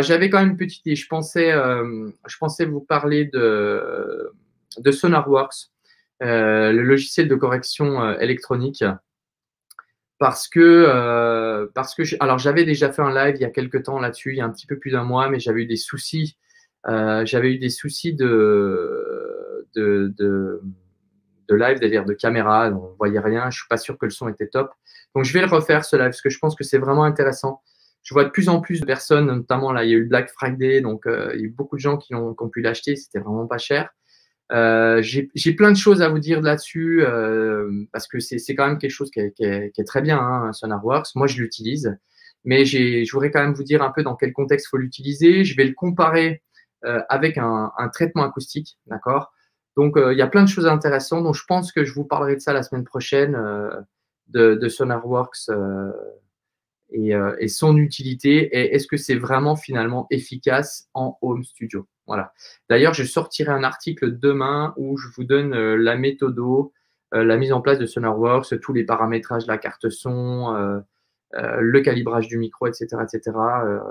Speaker 1: j'avais quand même une petite idée. Je pensais, euh, je pensais vous parler de, de SonarWorks, euh, le logiciel de correction électronique parce que, euh, parce que alors j'avais déjà fait un live il y a quelques temps là-dessus, il y a un petit peu plus d'un mois, mais j'avais eu des soucis. Euh, j'avais eu des soucis de, de, de, de live, c'est-à-dire de caméra, on ne voyait rien, je suis pas sûr que le son était top. Donc je vais le refaire ce live parce que je pense que c'est vraiment intéressant. Je vois de plus en plus de personnes, notamment là, il y a eu le Black Friday, donc euh, il y a eu beaucoup de gens qui ont, qui ont pu l'acheter, c'était vraiment pas cher. Euh, j'ai plein de choses à vous dire là-dessus euh, parce que c'est quand même quelque chose qui est, qui est, qui est très bien, hein, SonarWorks. Moi, je l'utilise, mais je voudrais quand même vous dire un peu dans quel contexte faut l'utiliser. Je vais le comparer euh, avec un, un, traitement acoustique, d'accord? Donc, euh, il y a plein de choses intéressantes. Donc, je pense que je vous parlerai de ça la semaine prochaine euh, de, de, SonarWorks et, et, son utilité et est-ce que c'est vraiment finalement efficace en home studio? Voilà. D'ailleurs, je sortirai un article demain où je vous donne euh, la méthode, euh, la mise en place de SonarWorks, tous les paramétrages la carte son, euh, le calibrage du micro, etc. etc.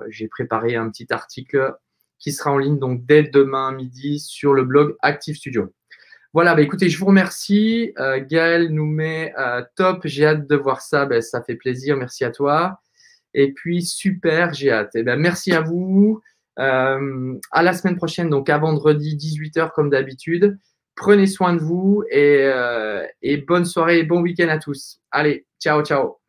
Speaker 1: J'ai préparé un petit article qui sera en ligne donc dès demain midi sur le blog Active Studio. Voilà, bah écoutez, je vous remercie. Gaël nous met top, j'ai hâte de voir ça, ben, ça fait plaisir, merci à toi. Et puis super, j'ai hâte. Eh ben, merci à vous. Euh, à la semaine prochaine, donc à vendredi 18h comme d'habitude. Prenez soin de vous et, euh, et bonne soirée et bon week-end à tous. Allez, ciao, ciao.